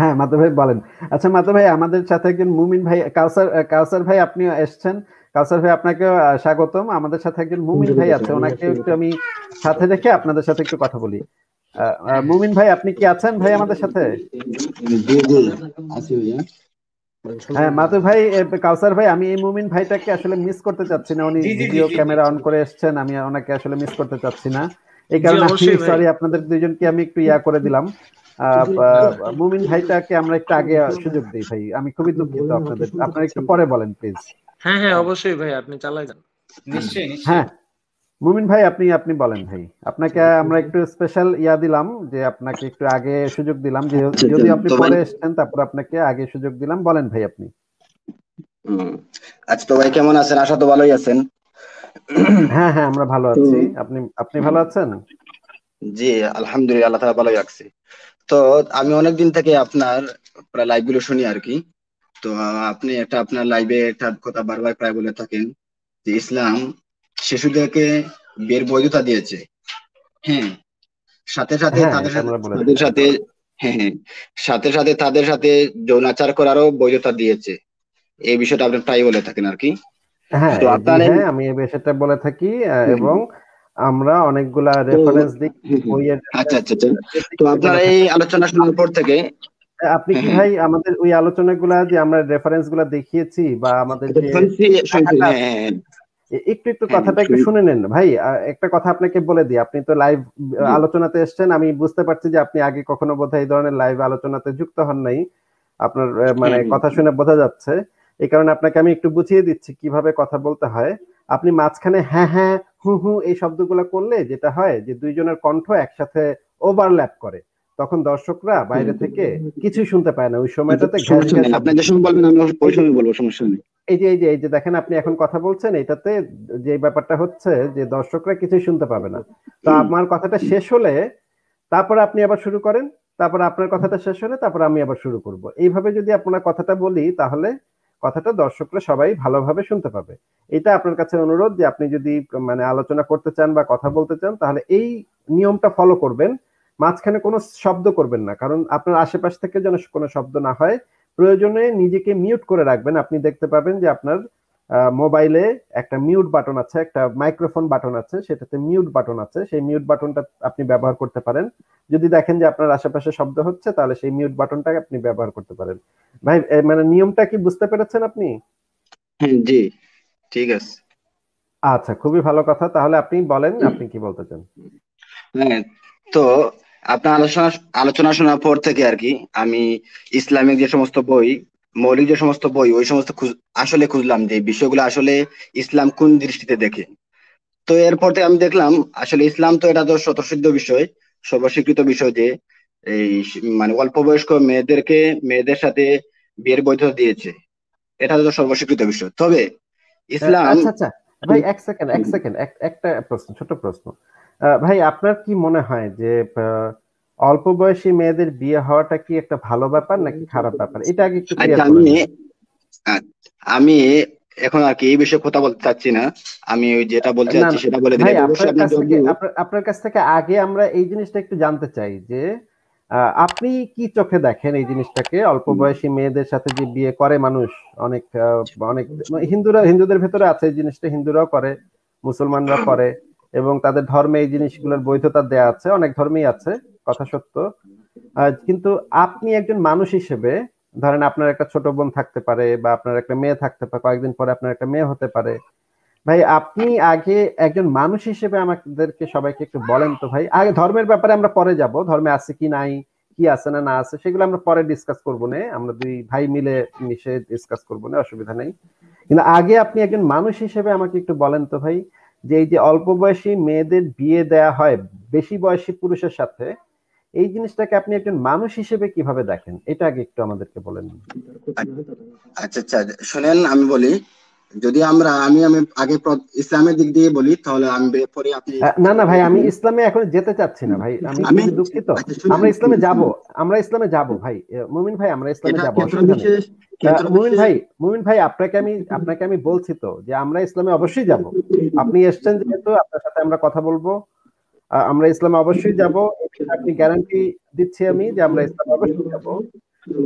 হ্যাঁ মাতো ভাই বলেন। আচ্ছা মাতো ভাই আমাদের সাথে একজন মুমিন ভাই কাউসার কাউসার ভাই আপনি এসছেন। কাউসার ভাই আপনাকে স্বাগতম। আমাদের সাথে একজন মুমিন ভাই আছে। ওনাকে একটু আমি সাথে রেখে আপনাদের সাথে একটু কথা বলি। মুমিন ভাই আপনি কি আছেন ভাই আমাদের সাথে? হ্যাঁ মাতু ভাই কাউসার ভাই আমি এই মুমিন ভাইটাকে আসলে মিস করতে চাচ্ছি না। উনি ভিডিও ক্যামেরা অন করে এসছেন। আমি ওনাকে আসলে মিস করতে চাচ্ছি না। এই কারণে সরি আপনাদের দুইজনকে আমি একটু ইয়া করে দিলাম। মুমিন ভাইটাকে আমরা একটু আগে সুযোগ দিই ভাই। আমি খুবই দুঃখিত আপনাদের। আপনারা একটু পরে বলেন প্লিজ হ্যাঁ হ্যাঁ অবশ্যই ভাই আপনি চালাই যান। নিশ্চয়ই হ্যাঁ মুমিন ভাই আপনি আপনি বলেন ভাই। আপনাকে আমরা একটু স্পেশাল ইয়া দিলাম যে আপনাকে একটু আগে সুযোগ দিলাম যে যদি আপনি পরে এসেছেন তারপর আপনাকে আগে সুযোগ দিলাম। বলেন ভাই আপনি। আচ্ছা তো ভাই কেমন আছেন? আশা তো ভালোই আছেন। হ্যাঁ হ্যাঁ আমরা ভালো আছি। আপনি আপনি ভালো আছেন? জি আলহামদুলিল্লাহ আল্লাহ তাআলা ভালোই রাখছে। তো আমি অনেকদিন থেকে আপনার প্রায় লাইভগুলো শুনি আর কি। তো আপনি একটা আপনার লাইভে একটা কথা বারবার প্রায় বলে থাকেন যে ইসলাম শিশুদেরকে বিয়ের বৈধতা দিয়েছে। হ্যাঁ সাথে সাথে তাদের সাথে তাদের সাথে হ্যাঁ হ্যাঁ সাথে সাথে তাদের সাথে যৌনাচার করারও বৈধতা দিয়েছে। এই বিষয়টা আপনি প্রায় বলে থাকেন আর কি। হ্যাঁ হ্যাঁ আমি এই বিষয়টা বলে থাকি এবং আমরা অনেকগুলা রেফারেন্স দিই বইয়ের আচ্ছা আচ্ছা তো আপনার এই আলোচনা শোনার পর থেকে আপনি কি ভাই আমাদের ওই আলোচনাগুলা যে আমরা রেফারেন্সগুলা দেখিয়েছি বা আমাদের একটু একটু কথাটা একটু শুনে নেন ভাই। একটা কথা আপনাকে বলে দিই। আপনি তো লাইভ আলোচনাতে এসছেন। আমি বুঝতে পারছি যে আপনি আগে কখনো বোধহয় এই ধরনের লাইভ আলোচনাতে যুক্ত হন নাই। আপনার মানে কথা শুনে বোঝা যাচ্ছে। এই কারণে আপনাকে আমি একটু বুঝিয়ে দিচ্ছি কীভাবে কথা বলতে হয়। আপনি মাঝখানে হ্যাঁ হ্যাঁ হু হু এই শব্দগুলো করলে যেটা হয় যে দুইজনের কণ্ঠ একসাথে ওভারল্যাপ করে। তখন দর্শকরা বাইরে থেকে কিছুই শুনতে পায় না। ওই সময়টাতে আপনি যে সময় বলবেন আমি ওই সময় বলব সমস্যা নেই। এই যে এই যে এই যে দেখেন আপনি এখন কথা বলছেন এটাতে যে ব্যাপারটা হচ্ছে যে দর্শকরা কিছুই শুনতে পাবে না। তো আমার কথাটা শেষ হলে তারপর আপনি আবার শুরু করেন তারপর আপনার কথাটা শেষ হলে তারপর আমি আবার শুরু করব। এইভাবে যদি আপনার কথাটা বলি তাহলে কথাটা দর্শকরা সবাই ভালোভাবে শুনতে পাবে। এটা আপনার কাছে অনুরোধ যে আপনি যদি মানে আলোচনা করতে চান বা কথা বলতে চান, তাহলে এই নিয়মটা ফলো করবেন। মাঝখানে কোনো শব্দ করবেন না, কারণ আপনার আশেপাশ থেকে যেন কোনো শব্দ না হয়, প্রয়োজনে নিজেকে মিউট করে রাখবেন। আপনি দেখতে পাবেন যে আপনার মোবাইলে একটা মিউট বাটন আছে একটা মাইক্রোফোন বাটন আছে সেটাতে মিউট বাটন আছে। সেই মিউট বাটনটা আপনি ব্যবহার করতে পারেন। যদি দেখেন যে আপনার আশেপাশে শব্দ হচ্ছে তাহলে সেই মিউট বাটনটা আপনি ব্যবহার করতে পারেন। ভাই মানে নিয়মটা কি বুঝতে পেরেছেন আপনি? জি ঠিক আছে। আচ্ছা খুবই ভালো কথা। তাহলে আপনি বলেন আপনি কি বলতে চান? হ্যাঁ তো আপনার আলোচনা আলোচনা শোনার পর থেকে আর কি আমি ইসলামিক যে সমস্ত বই মৌলিক যে সমস্ত বই ওই সমস্ত আসলে খুঁজলাম যে বিষয়গুলো আসলে ইসলাম কোন দৃষ্টিতে দেখে। তো এরপর থেকে আমি দেখলাম আসলে ইসলাম তো এটা তো স্বতঃসিদ্ধ বিষয় সর্বস্বীকৃত বিষয় যে এই মানে অল্প বয়স্ক মেয়েদেরকে মেয়েদের সাথে বিয়ের বৈধতা দিয়েছে। এটা তো সর্বস্বীকৃত বিষয়। তবে ইসলাম আচ্ছা আচ্ছা। ভাই এক সেকেন্ড এক সেকেন্ড একটা প্রশ্ন ছোট প্রশ্ন। ভাই আপনার কি মনে হয় যে অল্প বয়সী মেয়েদের বিয়ে হওয়াটা কি একটা ভালো ব্যাপার নাকি খারাপ ব্যাপার? এটা আগে একটু আমি আমি এখন আর কি এই বিষয়ে কথা বলতে চাচ্ছি না। আমি ওই যেটা বলতে চাচ্ছি সেটা বলে দিলে আপনার কাছ থেকে আগে আমরা এই জিনিসটা একটু জানতে চাই যে আপনি কি চোখে দেখেন এই জিনিসটাকে? অল্প বয়সী মেয়েদের সাথে যে বিয়ে করে মানুষ অনেক অনেক হিন্দুরা হিন্দুদের ভেতরে আছে এই জিনিসটা হিন্দুরাও করে মুসলমানরা করে এবং তাদের ধর্মে এই জিনিসগুলোর বৈধতা দেয়া আছে অনেক ধর্মেই আছে। কথা সত্য। কিন্তু আপনি একজন মানুষ হিসেবে, ধরেন আপনার একটা ছোট বোন থাকতে পারে বা আপনার একটা মেয়ে থাকতে পারে, কয়েকদিন পরে আপনার একটা মেয়ে হতে পারে। ভাই, আপনি আগে একজন মানুষ হিসেবে আমাদেরকে সবাইকে একটু বলেন তো ভাই। আগে ধর্মের ব্যাপারে আমরা পরে যাব, ধর্মে আছে কি নাই, কি আছে না না আছে, সেগুলো আমরা পরে ডিসকাস করব না। আমরা দুই ভাই মিলে মিশে ডিসকাস করব না, অসুবিধা নেই। কিন্তু আগে আপনি একজন মানুষ হিসেবে আমাকে একটু বলেন তো ভাই, যে এই যে অল্প বয়সী মেয়েদের বিয়ে দেয়া হয় বেশি বয়সী পুরুষের সাথে এই জিনিসটাকে আপনি একজন মানুষ হিসেবে কীভাবে দেখেন? এটা আগে একটু আমাদেরকে বলেন। আচ্ছা আচ্ছা শুনেন আমি বলি যদি আমরা আমি আমি আগে ইসলামের দিক দিয়ে বলি তাহলে আমি পরে আপনি না না ভাই আমি ইসলামে এখন যেতে চাচ্ছি না ভাই। আমি দুঃখিত। আমরা ইসলামে যাব। আমরা ইসলামে যাব ভাই। মুমিন ভাই আমরা ইসলামে যাব। মুমিন ভাই মুমিন ভাই আপনাকে আমি আপনাকে আমি বলছি তো যে আমরা ইসলামে অবশ্যই যাব। আপনি এসছেন যেহেতু আপনার সাথে আমরা কথা বলব। আমরা ইসলামে অবশ্যই যাব। আপনি গ্যারান্টি দিচ্ছি আমি যে আমরা ইসলামে অবশ্যই যাব।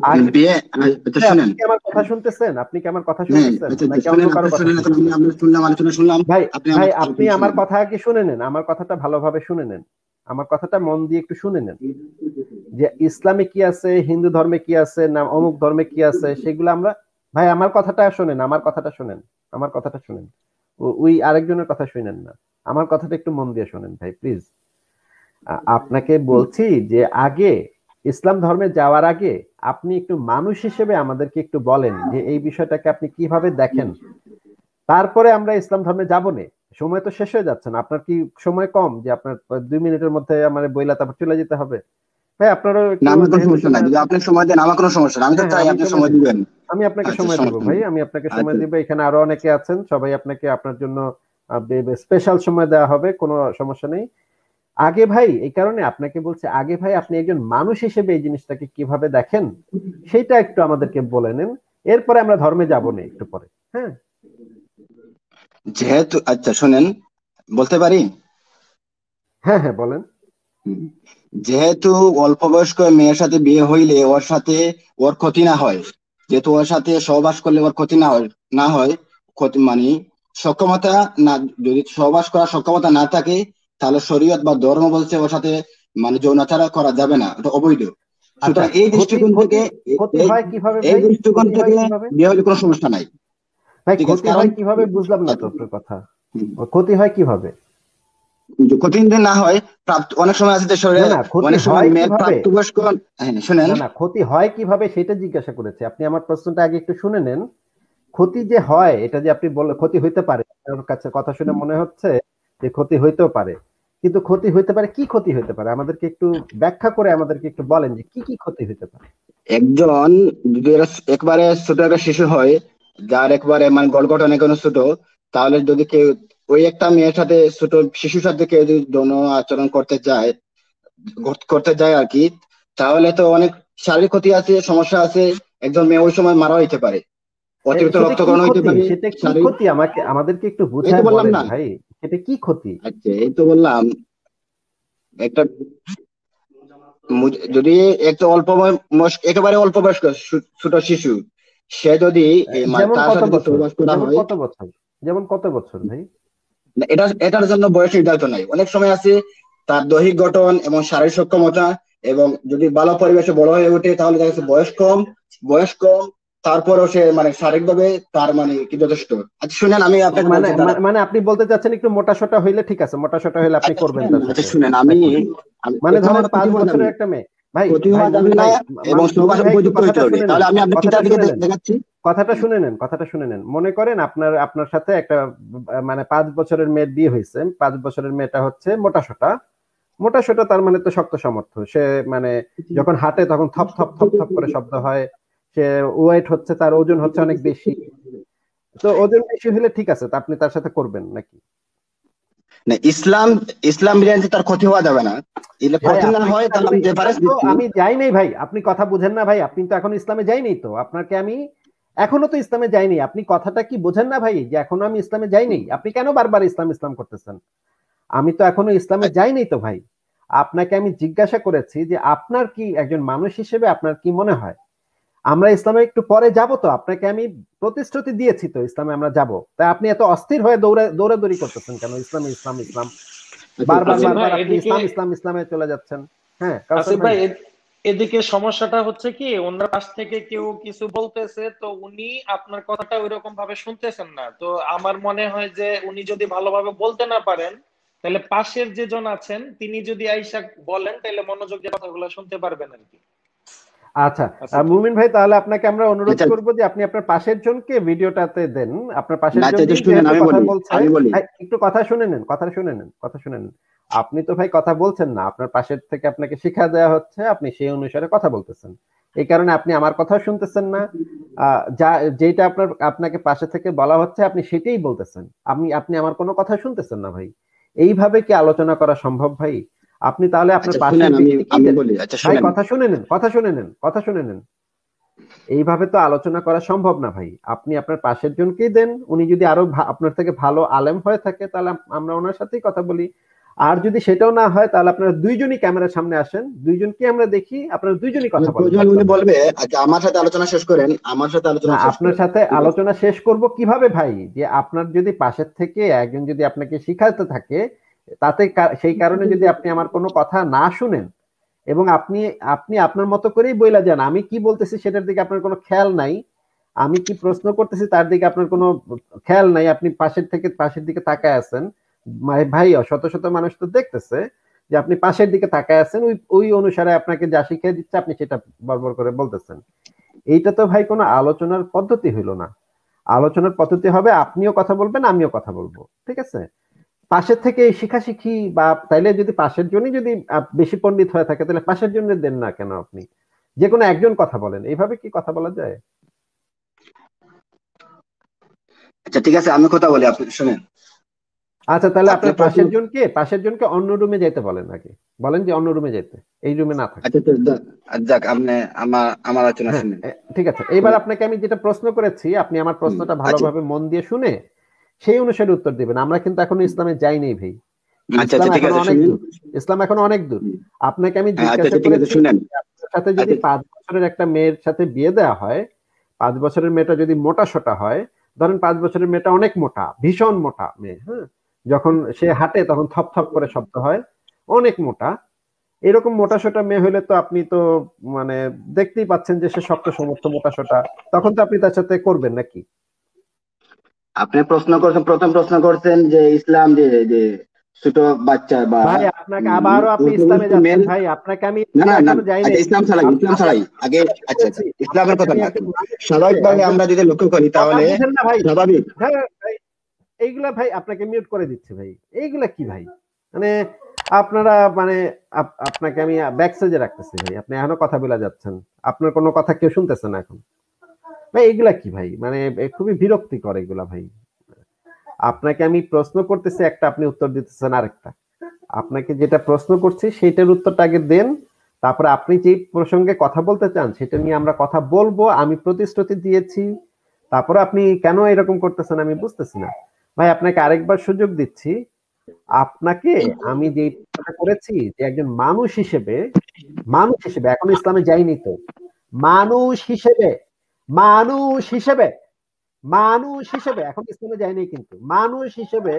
আগে- বিয়ে ভাই, শুনেন। আপনি কি আমার কথা শুনতেছেন? আপনি কি আমার কথা হ্যাঁ শুনতেছেন? কথা শুনতেছেন? ভাই আপনি আমার। কথা আগে শুনে নেন আমার কথাটা ভালোভাবে শুনে নেন। আমার কথাটা মন দিয়ে একটু শুনে নেন। যে ইসলামে কি আছে হিন্দু ধর্মে কি আছে না অমুক ধর্মে কি আছে সেগুলো আমরা ভাই আমার কথাটা শোনেন আমার কথাটা শোনেন আমার কথাটা শুনেন। ওই আরেকজনের কথা শুনেন না। আমার কথাটা একটু মন দিয়ে শুনেন ভাই প্লিজ আপনাকে বলছি যে আগে ইসলাম ধর্মে যাওয়ার আগে আপনি একটু মানুষ হিসেবে আমাদেরকে একটু বলেন যে এই বিষয়টাকে আপনি কীভাবে দেখেন। তারপরে আমরা ইসলাম ধর্মে যাব না। সময় তো শেষ হয়ে যাচ্ছে না। আপনার কি সময় কম যে আপনার দুই মিনিটের মধ্যে আমার বইলা তারপর চলে যেতে হবে? ভাই আপনারও আমার কোনো সমস্যা নাই। যদি আপনি সময় দেন আমার কোনো সমস্যা নাই। আমি তো হ্যাঁ, চাই আপনি সময় সময় দিব। দিবেন। আমি আপনাকে আচ্ছা, সময় দেবো ভাই আমি আপনাকে সময় আচ্ছা। দিব। এখানে আরও অনেকে আছেন সবাই আপনাকে আপনার জন্য স্পেশাল সময় দেওয়া হবে কোনো সমস্যা নেই। আগে ভাই এই কারণে আপনাকে বলছে আগে ভাই আপনি একজন মানুষ হিসেবে এই জিনিসটাকে কীভাবে দেখেন সেটা একটু আমাদেরকে বলে নেন। এরপরে আমরা ধর্মে যাব না একটু পরে হ্যাঁ? যেহেতু আচ্ছা শুনেন বলতে পারি? হ্যাঁ হ্যাঁ বলেন। যেহেতু অল্প বয়স্ক মেয়ের সাথে বিয়ে হইলে ওর সাথে ওর ক্ষতি না হয় যেহেতু ওর সাথে সহবাস করলে ওর ক্ষতি না হয় না হয় ক্ষতি মানে সক্ষমতা না যদি সহবাস করার সক্ষমতা না থাকে তাহলে শরীয়ত বা ধর্ম বলছে ওর সাথে মানে যৌনাচার করা যাবে না এটা অবৈধ। সুতরাং এই দৃষ্টিকোণ থেকে এই- কীভাবে দৃষ্টিকোণ থেকে বিয়ে হলে কোনো সমস্যা নাই। হয় কীভাবে বুঝলাম না তো কথা। ক্ষতি হয় কীভাবে? না হয় প্রাপ্ত অনেক সময় আছে যে শরীরে না, না, অনেক সময় মেয়ের প্রাপ্তবয়স্ক হ্যাঁ শুনেন। না না ক্ষতি হয় কীভাবে সেটা জিজ্ঞাসা করেছে। আপনি আমার প্রশ্নটা আগে একটু শুনে নেন। ক্ষতি যে হয় এটা যে আপনি বললেন ক্ষতি হইতে পারে। আপনার কাছে কথা শুনে মনে হচ্ছে যে ক্ষতি হইতেও পারে। কিন্তু ক্ষতি হইতে পারে কি ক্ষতি হইতে পারে? আমাদেরকে একটু ব্যাখ্যা করে আমাদেরকে একটু বলেন যে কি কি ক্ষতি হইতে পারে। একজন যদি একবারে ছোট একটা শিশু হয় যার একবারে মানে গড়গড় কোনো ছোট তাহলে যদি কেউ ওই একটা মেয়ের সাথে ছোট শিশুর সাথে কেউ যদি যৌন আচরণ করতে যায় করতে যায় আর কি তাহলে তো অনেক শারীরিক ক্ষতি আছে সমস্যা আছে একজন মেয়ে ওই সময় মারা হইতে পারে। অতিরিক্ত রক্তকরণ হইতে পারে? সেটা কি ক্ষতি? আমাকে আমাদেরকে একটু বুঝায় বললাম না। ভাই। সেটা কি ক্ষতি? আচ্ছা এই তো বললাম একটা যদি একটা অল্প বয়- বয়স্ক একেবারে অল্প বয়স্ক ছোট শিশু সে যদি যেমন কত বছর? যেমন কত বছর? ভাই? না, এটা এটার জন্য বয়স নির্ধারিত নাই। অনেক সময় আছে তার দৈহিক গঠন এবং শারীরিক সক্ষমতা এবং যদি ভালো পরিবেশে বড় হয়ে ওঠে তাহলে দেখা যাচ্ছে বয়স কম। বয়স কম তারপরেও সে মানে শারীরিকভাবে তার মানে কি যথেষ্ট। আচ্ছা শুনেন আমি আপনাকে মানে মানে- আপনি বলতে চাচ্ছেন একটু মোটা সোটা হইলে ঠিক আছে মোটা সোটা হইলে আপনি আচ্ছা, করবেন আচ্ছা শুনেন আমি মানে ধরেন পাঁচ বছরের একটা মেয়ে। ভাই এবং তাহলে নেন, আমি নেন, দেখাচ্ছি। কথাটা শুনে নেন কথাটা শুনে নেন। মনে করেন আপনার আপনার সাথে একটা মানে পাঁচ বছরের মেয়ের বিয়ে হয়েছে। পাঁচ বছরের মেয়েটা হচ্ছে মোটা সোটা। মোটা সোটা তার মানে তো শক্ত সমর্থ সে মানে যখন হাঁটে তখন থপ থপ থপ থপ করে শব্দ হয়। সে ওয়েট হচ্ছে তার ওজন হচ্ছে অনেক বেশি। তো ওজন বেশি হলে ঠিক আছে তা আপনি তার সাথে করবেন নাকি? না ইসলাম ইসলাম বিরিয়ানিতে তার ক্ষতি হওয়া যাবে না। এলে ক্ষতি না হয় তাহলে আমি রেফারেন্স তো দিচ্ছি আমি যাই নাই ভাই আপনি কথা বুঝেন না ভাই আপনি তো এখন ইসলামে যাইনি তো আপনাকে আমি এখনও তো ইসলামে যাইনি। আপনি কথাটা কি বোঝেন না ভাই যে এখনও আমি ইসলামে যাইনি? আপনি কেন বারবার ইসলাম ইসলাম করতেছেন? আমি তো এখনও ইসলামে যাইনি তো ভাই। আপনাকে আমি জিজ্ঞাসা করেছি যে আপনার কি একজন মানুষ হিসেবে আপনার কি মনে হয়? আমরা ইসলামে একটু পরে যাব তো আপনাকে আমি প্রতিশ্রুতি দিয়েছি তো ইসলামে আমরা যাব। তাই আপনি এত অস্থির হয়ে দৌড়ে দৌড়াদৌড়ি করতেছেন কেন? ইসলাম ইসলাম ইসলাম। বারবার বারবার আপনি ইসলাম ইসলাম ইসলামে চলে যাচ্ছেন। হ্যাঁ কাউসার ভাই। এদিকে সমস্যাটা হচ্ছে কি ওনার পাশ থেকে কেউ কিছু বলতেছে তো উনি আপনার কথাটা ওইরকম ভাবে শুনতেছেন না। তো আমার মনে হয় যে উনি যদি ভালোভাবে বলতে না পারেন তাহলে পাশের যে জন আছেন তিনি যদি আইসা বলেন তাহলে মনোযোগ দিয়ে কথাগুলো শুনতে পারবেন আর কি। আচ্ছা আচ্ছা, মুমিন ভাই তাহলে আপনাকে আমরা অনুরোধ। করব যে আপনি আপনার পাশের জনকে ভিডিওটাতে দেন। আপনার পাশের আমি আমি একটু কথা শুনে নেন কথা শুনে নেন কথা শুনে নেন। আপনি তো ভাই কথা বলছেন না আপনার পাশের থেকে আপনাকে শিক্ষা দেওয়া হচ্ছে আপনি সেই অনুসারে কথা বলতেছেন। এই কারণে আপনি আমার কথা শুনতেছেন না। আহ, যা যেটা আপনার আপনাকে পাশে থেকে বলা হচ্ছে আপনি সেটাই বলতেছেন। আপনি আপনি আমার কোনো কথা শুনতেছেন না ভাই। এইভাবে কি আলোচনা করা সম্ভব ভাই? আপনি তাহলে আপনার আচ্ছা পাশের আচ্ছা কথা শুনে নেন কথা শুনে নেন কথা শুনে নেন। এইভাবে তো আলোচনা করা সম্ভব না ভাই। আপনি আপনার পাশের জনকেই দেন উনি যদি আরও আপনার থেকে ভালো আলেম হয়ে থাকে তাহলে আমরা ওনার সাথেই কথা বলি। আর যদি সেটাও না হয় তাহলে আপনারা দুইজনই ক্যামেরার সামনে আসেন দুইজনকে আমরা দেখি আপনারা দুইজনই কথা বলেন। উনি বলবে আচ্ছা আমার সাথে আলোচনা শেষ করেন আমার সাথে আলোচনা আপনার সাথে আলোচনা শেষ করব কীভাবে ভাই? যে আপনার যদি পাশের থেকে একজন যদি আপনাকে শিখাতে থাকে তাতে সেই কারণে যদি আপনি আমার কোনো কথা না শুনেন এবং আপনি আপনি আপনার মতো করেই বইলা যান, আমি কি বলতেছি সেটার দিকে আপনার কোনো খেয়াল নাই, আমি কি প্রশ্ন করতেছি তার দিকে আপনার কোনো খেয়াল নাই, আপনি পাশের থেকে, পাশের দিকে তাকায় আছেন ভাই- শত শত মানুষ তো দেখতেছে যে আপনি পাশের দিকে তাকায় আছেন, ওই ওই অনুসারে আপনাকে যা শিখিয়ে দিচ্ছে আপনি সেটা বরবর করে বলতেছেন। এইটা তো ভাই কোনো আলোচনার পদ্ধতি হইল না। আলোচনার পদ্ধতি হবে, আপনিও কথা বলবেন, আমিও কথা বলব, ঠিক আছে? পাশের থেকে শিখাশিখি বা তাইলে যদি পাশের জন্যই যদি বেশি পণ্ডিত হয়ে থাকে তাহলে পাশের জন্য দেন না কেন আপনি? যে কোনো একজন কথা বলেন। এইভাবে কি কথা বলা যায়? আচ্ছা ঠিক আছে আমি কথা বলি আপনি শুনেন। আচ্ছা তাহলে আপনি পাশের জনকে পাশের জনকে অন্য রুমে যেতে বলেন আগে। বলেন যে অন্য রুমে যেতে এই রুমে না থাকে। আচ্ছা যাক আপনি আমার আমার আলোচনা হ্যাঁ, শুনেন। ঠিক আছে। এবার আপনাকে আমি যেটা প্রশ্ন করেছি আপনি আমার প্রশ্নটা ভালোভাবে মন দিয়ে শুনে সেই অনুসারে উত্তর দিবেন। আমরা কিন্তু এখনও ইসলামে যাইনি ভাই। আচ্ছা ইসলাম আচ্ছা ঠিক এখনও আছে অনেক দূর। ইসলাম এখন অনেক দূর। আপনাকে আমি হ্যাঁ, আচ্ছা সাথে যদি। পাঁচ বছরের একটা মেয়ের সাথে বিয়ে দেওয়া হয় পাঁচ বছরের মেয়েটা যদি মোটা সোটা হয় ধরেন পাঁচ বছরের মেয়েটা অনেক মোটা ভীষণ মোটা মেয়ে হ্যাঁ? যখন সে হাঁটে তখন থপ থপ করে শব্দ হয় অনেক মোটা। এরকম মোটা সোটা মেয়ে হলে তো আপনি তো মানে দেখতেই পাচ্ছেন যে সে শক্ত সমর্থ মোটা সোটা। তখন তো আপনি তার সাথে করবেন নাকি? আপনি প্রশ্ন করছেন প্রথম প্রশ্ন করছেন যে ইসলাম যে যে ছোট বাচ্চা বা ভাই আপনাকে আবারও আপনি ইসলামে যাচ্ছেন ভাই। আপনাকে আমি না না আচ্ছা ইসলাম ছাড়াই ইসলাম ছাড়াই। আগে আচ্ছা আচ্ছা ইসলামের কথা না। স্বাভাবিকভাবে আমরা যদি লক্ষ্য করি তাহলে স্বাভাবিক। হ্যাঁ ভাই এইগুলা ভাই আপনাকে মিউট করে দিচ্ছে ভাই। এইগুলা কি ভাই? মানে আপনারা মানে আপনাকে আমি ব্যাক সাইজে রাখতেছি ভাই। আপনি এখনও কথা বলে যাচ্ছেন। আপনার কোনো কথা কেউ শুনতেছে না এখন। ভাই, এগুলা কি ভাই? মানে খুবই বিরক্তিকর এগুলা ভাই। আপনাকে আমি প্রশ্ন করতেছি, একটা আপনি উত্তর দিতেছেন আরেকটা। আপনাকে যেটা প্রশ্ন করছি সেটার উত্তরটা আগে দেন। তারপরে আপনি যে প্রসঙ্গে কথা বলতে চান, সেটা নিয়ে আমরা কথা বলব। আমি প্রতিশ্রুতি দিয়েছি। তারপরে আপনি কেন এরকম করতেছেন আমি বুঝতেছি না। ভাই, আপনাকে আরেকবার সুযোগ দিচ্ছি। আপনাকে আমি যে করেছি, যে একজন মানুষ হিসেবে মানুষ হিসেবে, এখন ইসলামে যাইনি তো। মানুষ হিসেবে মানুষ হিসেবে মানুষ হিসেবে, এখন ইসলামে যায়নি কিন্তু, মানুষ হিসেবে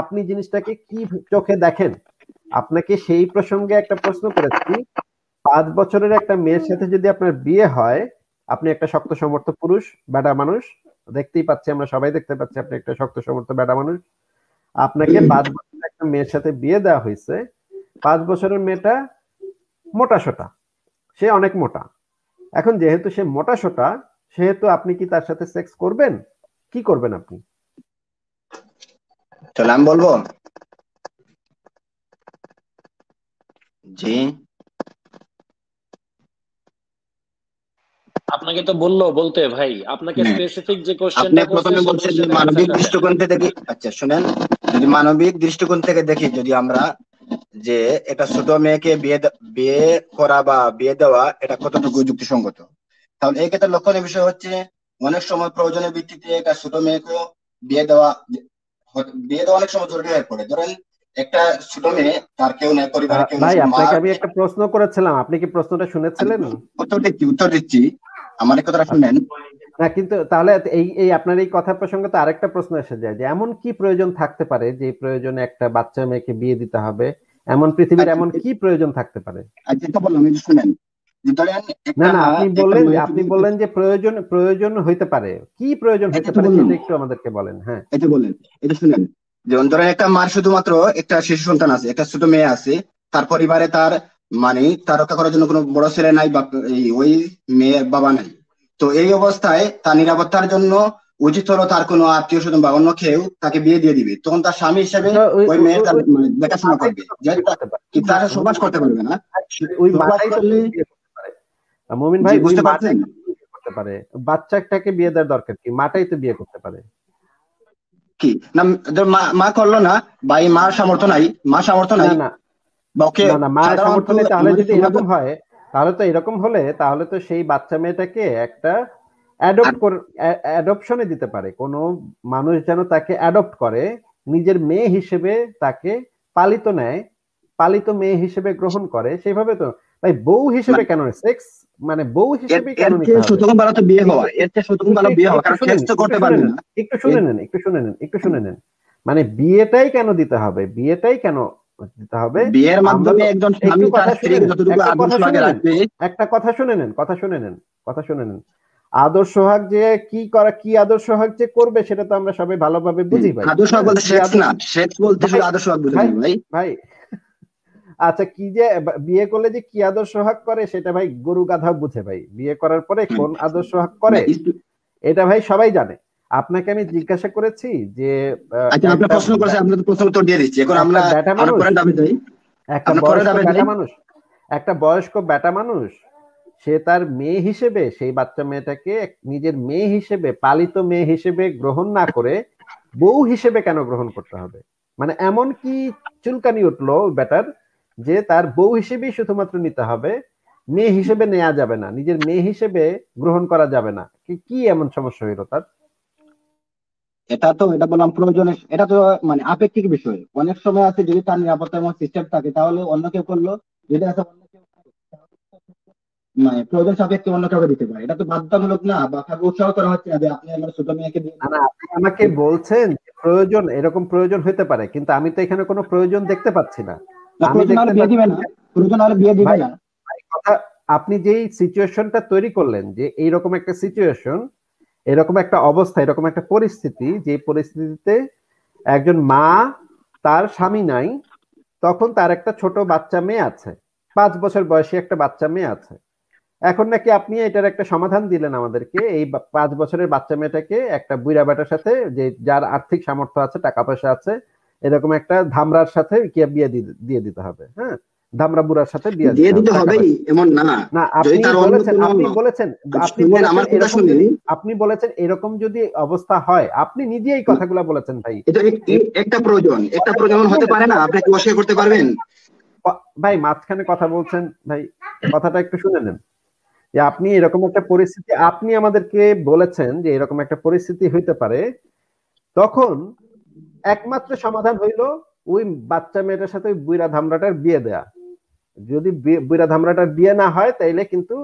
আপনি জিনিসটাকে কি চোখে দেখেন? আপনাকে সেই প্রসঙ্গে একটা প্রশ্ন করেছি, পাঁচ বছরের একটা মেয়ের সাথে যদি আপনার বিয়ে হয়, আপনি একটা শক্ত সমর্থ পুরুষ বেটা মানুষ, দেখতেই পাচ্ছি আমরা সবাই দেখতে পাচ্ছি আপনি একটা শক্ত সমর্থ বেটা মানুষ, আপনাকে পাঁচ বছরের একটা মেয়ের সাথে বিয়ে দেওয়া হয়েছে, পাঁচ বছরের মেয়েটা মোটা সোটা, সে অনেক মোটা এখন যেহেতু সে মোটা সোটা সেহেতু আপনি কি তার সাথে সেক্স করবেন? কি করবেন আপনি? চলে আমি বলব? জি। আপনাকে তো বলল বলতে ভাই। আপনাকে হ্যাঁ। স্পেসিফিক যে আপনি প্রথমে বলছেন যে মানবিক দৃষ্টিকোণ থেকে দেখি আচ্ছা শুনেন। যদি মানবিক দৃষ্টিকোণ থেকে দেখি যদি আমরা যে এটা ছোট মেয়েকে বিয়ে বিয়ে করা বা বিয়ে দেওয়া এটা কতটুকু যুক্তিসঙ্গত? তাহলে এই ক্ষেত্রে লক্ষণীয় বিষয় হচ্ছে অনেক সময় প্রয়োজনের ভিত্তিতে একটা ছোট মেয়েকেও বিয়ে দেওয়া বিয়ে দেওয়া অনেক সময় জরুরি হয়ে পড়ে। ধরেন একটা ছোট মেয়ে তার কেউ নেই পরিবারে কেউ ভাই আপনাকে আমি একটা প্রশ্ন করেছিলাম আপনি কি প্রশ্নটা শুনেছিলেন? উত্তর দিচ্ছি উত্তর দিচ্ছি। আমার কথাটা শুনেন। না কিন্তু তাহলে এই এই আপনার এই কথা প্রসঙ্গে তো আরেকটা প্রশ্ন এসে যায় যে এমন কি প্রয়োজন থাকতে পারে যে প্রয়োজনে একটা বাচ্চা মেয়েকে বিয়ে দিতে হবে? এমন পৃথিবীর এমন কি প্রয়োজন থাকতে পারে? আচ্ছা বললাম শুনেন না না আপনি বললেন আপনি বললেন যে প্রয়োজন প্রয়োজন হইতে পারে। কি প্রয়োজন হইতে পারে সেটা একটু আমাদেরকে বলেন হ্যাঁ। এটা বলেন এটা শুনেন। যেমন ধরেন একটা মার শুধুমাত্র একটা শিশু সন্তান আছে একটা ছোট মেয়ে আছে তার পরিবারে তার মানে তার রক্ষা করার জন্য কোনো বড় ছেলে নাই বা ওই মেয়ের বাবা নাই। তো এই অবস্থায় তার নিরাপত্তার জন্য উচিত হলো তার কোনো আত্মীয় স্বজন বা অন্য কেউ তাকে বিয়ে দিয়ে দিবে। তখন তার স্বামী হিসেবে ওই- মেয়ের তার মানে দেখাশোনা করবে। তার- সমাজ করতে পারবে না? ওই মুমিন ভাই বুঝতে পারছেন? করতে পারে। বাচ্চাটাকে বিয়ে দেওয়ার দরকার কি? মাটাই তো বিয়ে করতে পারে। কি? না মা মা করল না এই মার সামর্থ্য নাই মা সামর্থ্য নাই না। না সাধারণত সমর্থনে তাহলে যদি এরকম হয় তাহলে তো এরকম হলে তাহলে তো সেই বাচ্চা মেয়েটাকে একটা অ্যাডপ্ট অ্যাডপশনে দিতে পারে। কোনো মানুষ যেন তাকে অ্যাডপ্ট করে নিজের মেয়ে হিসেবে তাকে পালিত নেয় পালিত মেয়ে হিসেবে গ্রহণ করে সেভাবে তো ভাই বউ হিসেবে কেন সেক্স মানে বউ হিসেবে কেন শতগুণ ভালো তো বিয়ে হওয়া এর চেয়ে শতগুণ ভালো বিয়ে হওয়া কারণ সেক্স তো করতে পারবে না। একটু শুনে নেন একটু শুনে নেন একটু শুনে নেন। মানে বিয়েটাই কেন দিতে হবে? বিয়েটাই কেন দিতে হবে। বিয়ের মাধ্যমে একজন স্বামী তার কথা স্ত্রীকে যতটুকু আদর্শ আগে রাখবে। একটা কথা শুনে নেন কথা শুনে নেন কথা শুনে নেন। আদর্শ সোহাগ যে কি করা কি আদর্শ সোহাগ যে করবে সেটা তো আমরা সবাই ভালোভাবে বুঝি ভাই। আদর্শ হক বলতে সেক্স না সেক্স বলতে শুধু আদর্শ হক বুঝে ভাই, ভাই। আচ্ছা কি যে বিয়ে করলে যে কি আদর্শ সোহাগ করে সেটা ভাই গরু গাধা বুঝে ভাই। বিয়ে করার পরে কোন আদর্শ সোহাগ করে? এটা ভাই সবাই জানে। আপনাকে আমি জিজ্ঞাসা করেছি যে আচ্ছা আপনি প্রশ্ন করেছেন আপনি তো প্রশ্ন উত্তর দিয়ে দিচ্ছি। এখন আমরা ব্যাটা মানুষ। দাবি যাই। একটা বয়স্ক যাবে বেটা মানুষ। একটা বয়স্ক বেটা মানুষ সে তার মেয়ে হিসেবে সেই বাচ্চা মেয়েটাকে নিজের মেয়ে হিসেবে পালিত মেয়ে হিসেবে গ্রহণ না করে বউ হিসেবে কেন গ্রহণ করতে হবে? মানে এমন কি চুলকানি উঠল বেটার যে তার বউ হিসেবেই শুধুমাত্র নিতে হবে মেয়ে হিসেবে নেওয়া যাবে না নিজের মেয়ে হিসেবে গ্রহণ করা যাবে না। কি কি এমন সমস্যা হইল তার? এটা তো এটা বললাম প্রয়োজনে এটা তো মানে আপেক্ষিক বিষয়। অনেক সময় আছে যদি তার নিরাপত্তা এবং সিস্টেম থাকে তাহলে অন্য কেউ করল যদি আছে অন্য কেউ মানে প্রয়োজন সাপেক্ষে অন্য কাউকে দিতে পারে। এটা তো বাধ্যতামূলক না বা কাউকে উৎসাহ করা হচ্ছে না যে আপনি আমার ছোট মেয়েকে আপনি আমাকে বলছেন যে প্রয়োজন এরকম প্রয়োজন হতে পারে কিন্তু আমি তো এখানে কোনো প্রয়োজন দেখতে পাচ্ছি না। আমি দেখতে বিয়ে দিবে না প্রয়োজন হলে বিয়ে দিবে না। কথা আপনি যেই সিচুয়েশনটা তৈরি করলেন যে এইরকম একটা সিচুয়েশন এরকম একটা অবস্থা, এরকম একটা পরিস্থিতি, যে পরিস্থিতিতে একজন মা, তার স্বামী নাই, তখন তার একটা ছোট বাচ্চা মেয়ে আছে, পাঁচ বছর বয়সী একটা বাচ্চা মেয়ে আছে। এখন নাকি আপনি এটার একটা সমাধান দিলেন আমাদেরকে, এই পাঁচ বছরের বাচ্চা মেয়েটাকে একটা বুড়া বেটার সাথে, যে যার আর্থিক সামর্থ্য আছে, টাকা পয়সা আছে, এরকম একটা ধামরার সাথে কি বিয়ে দিয়ে দিতে হবে হ্যাঁ? ধামরা বুড়ার সাথে বিয়ে দিয়ে দিতে হবেই এমন না। না আপনি বলেছেন আপনি বলেছেন আপনি আমার কথা এরকম শুনেন। আপনি বলেছেন এরকম যদি অবস্থা হয় আপনি নিজে এই কথাগুলো বলেছেন ভাই। এটা এক- এক- একটা প্রয়োজন একটা প্রয়োজন হতে পারে না আপনি কি অস্বীকার করতে পারবেন? ভাই মাঝখানে কথা বলছেন ভাই কথাটা একটু শুনে নেন। যে আপনি এরকম একটা পরিস্থিতি আপনি আমাদেরকে বলেছেন যে এরকম একটা পরিস্থিতি হইতে পারে তখন একমাত্র সমাধান হইল ওই বাচ্চা মেয়েটার সাথে বুইরা ধামরাটার বিয়ে দেয়া। যদি বি- বুইরা ধামরাটার বিয়ে না হয় তাইলে কিন্তু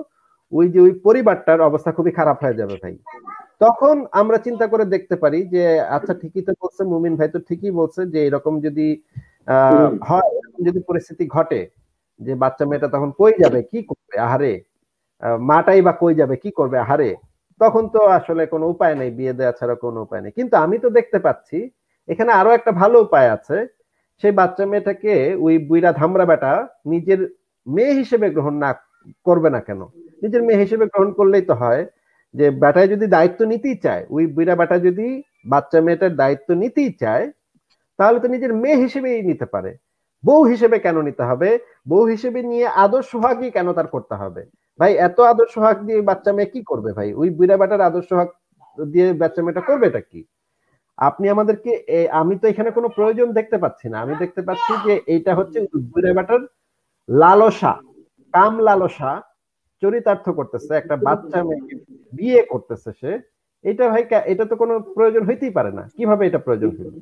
ওই যে ওই পরিবারটার অবস্থা খুবই খারাপ হয়ে যাবে ভাই। তখন আমরা চিন্তা করে দেখতে পারি যে আচ্ছা ঠিকই তো বলছে মুমিন ভাই তো ঠিকই বলছে যে এরকম যদি হয় যদি পরিস্থিতি ঘটে যে বাচ্চা মেয়েটা তখন কই যাবে কি করবে? আহারে মাটাই বা কই যাবে কি করবে? আহারে তখন তো আসলে কোনো উপায় নেই বিয়ে দেওয়া ছাড়া কোনো উপায় নেই। কিন্তু আমি তো দেখতে পাচ্ছি এখানে আরও একটা ভালো উপায় আছে সেই বাচ্চা মেয়েটাকে ওই বুইরা ধামরা বেটা নিজের মেয়ে হিসেবে গ্রহণ না করবে না কেন? নিজের মেয়ে হিসেবে গ্রহণ করলেই তো হয় যে বেটায় যদি দায়িত্ব নিতেই চায়, ওই বুইরা বেটা যদি বাচ্চা মেয়েটার দায়িত্ব নিতেই চায়, তাহলে তো নিজের মেয়ে হিসেবেই নিতে পারে। বউ হিসেবে কেন নিতে হবে? বউ হিসেবে নিয়ে আদর্শ ভাগই কেন তার করতে হবে? ভাই, এত আদর্শ ভাগ দিয়ে বাচ্চা মেয়ে কি করবে ভাই? ওই বুড়া বেটার আদর্শ ভাগ দিয়ে বাচ্চা মেয়েটা করবে এটা কি? আপনি আমাদেরকে আমি তো এখানে কোনো প্রয়োজন দেখতে পাচ্ছি না। আমি দেখতে পাচ্ছি যে এইটা হচ্ছে বেটার লালসা কাম লালসা চরিতার্থ করতেছে। একটা বাচ্চা মেয়েকে বিয়ে করতেছে সে। এটা ভাই এটা তো কোনো প্রয়োজন হইতেই পারে না। কীভাবে এটা প্রয়োজন হইল?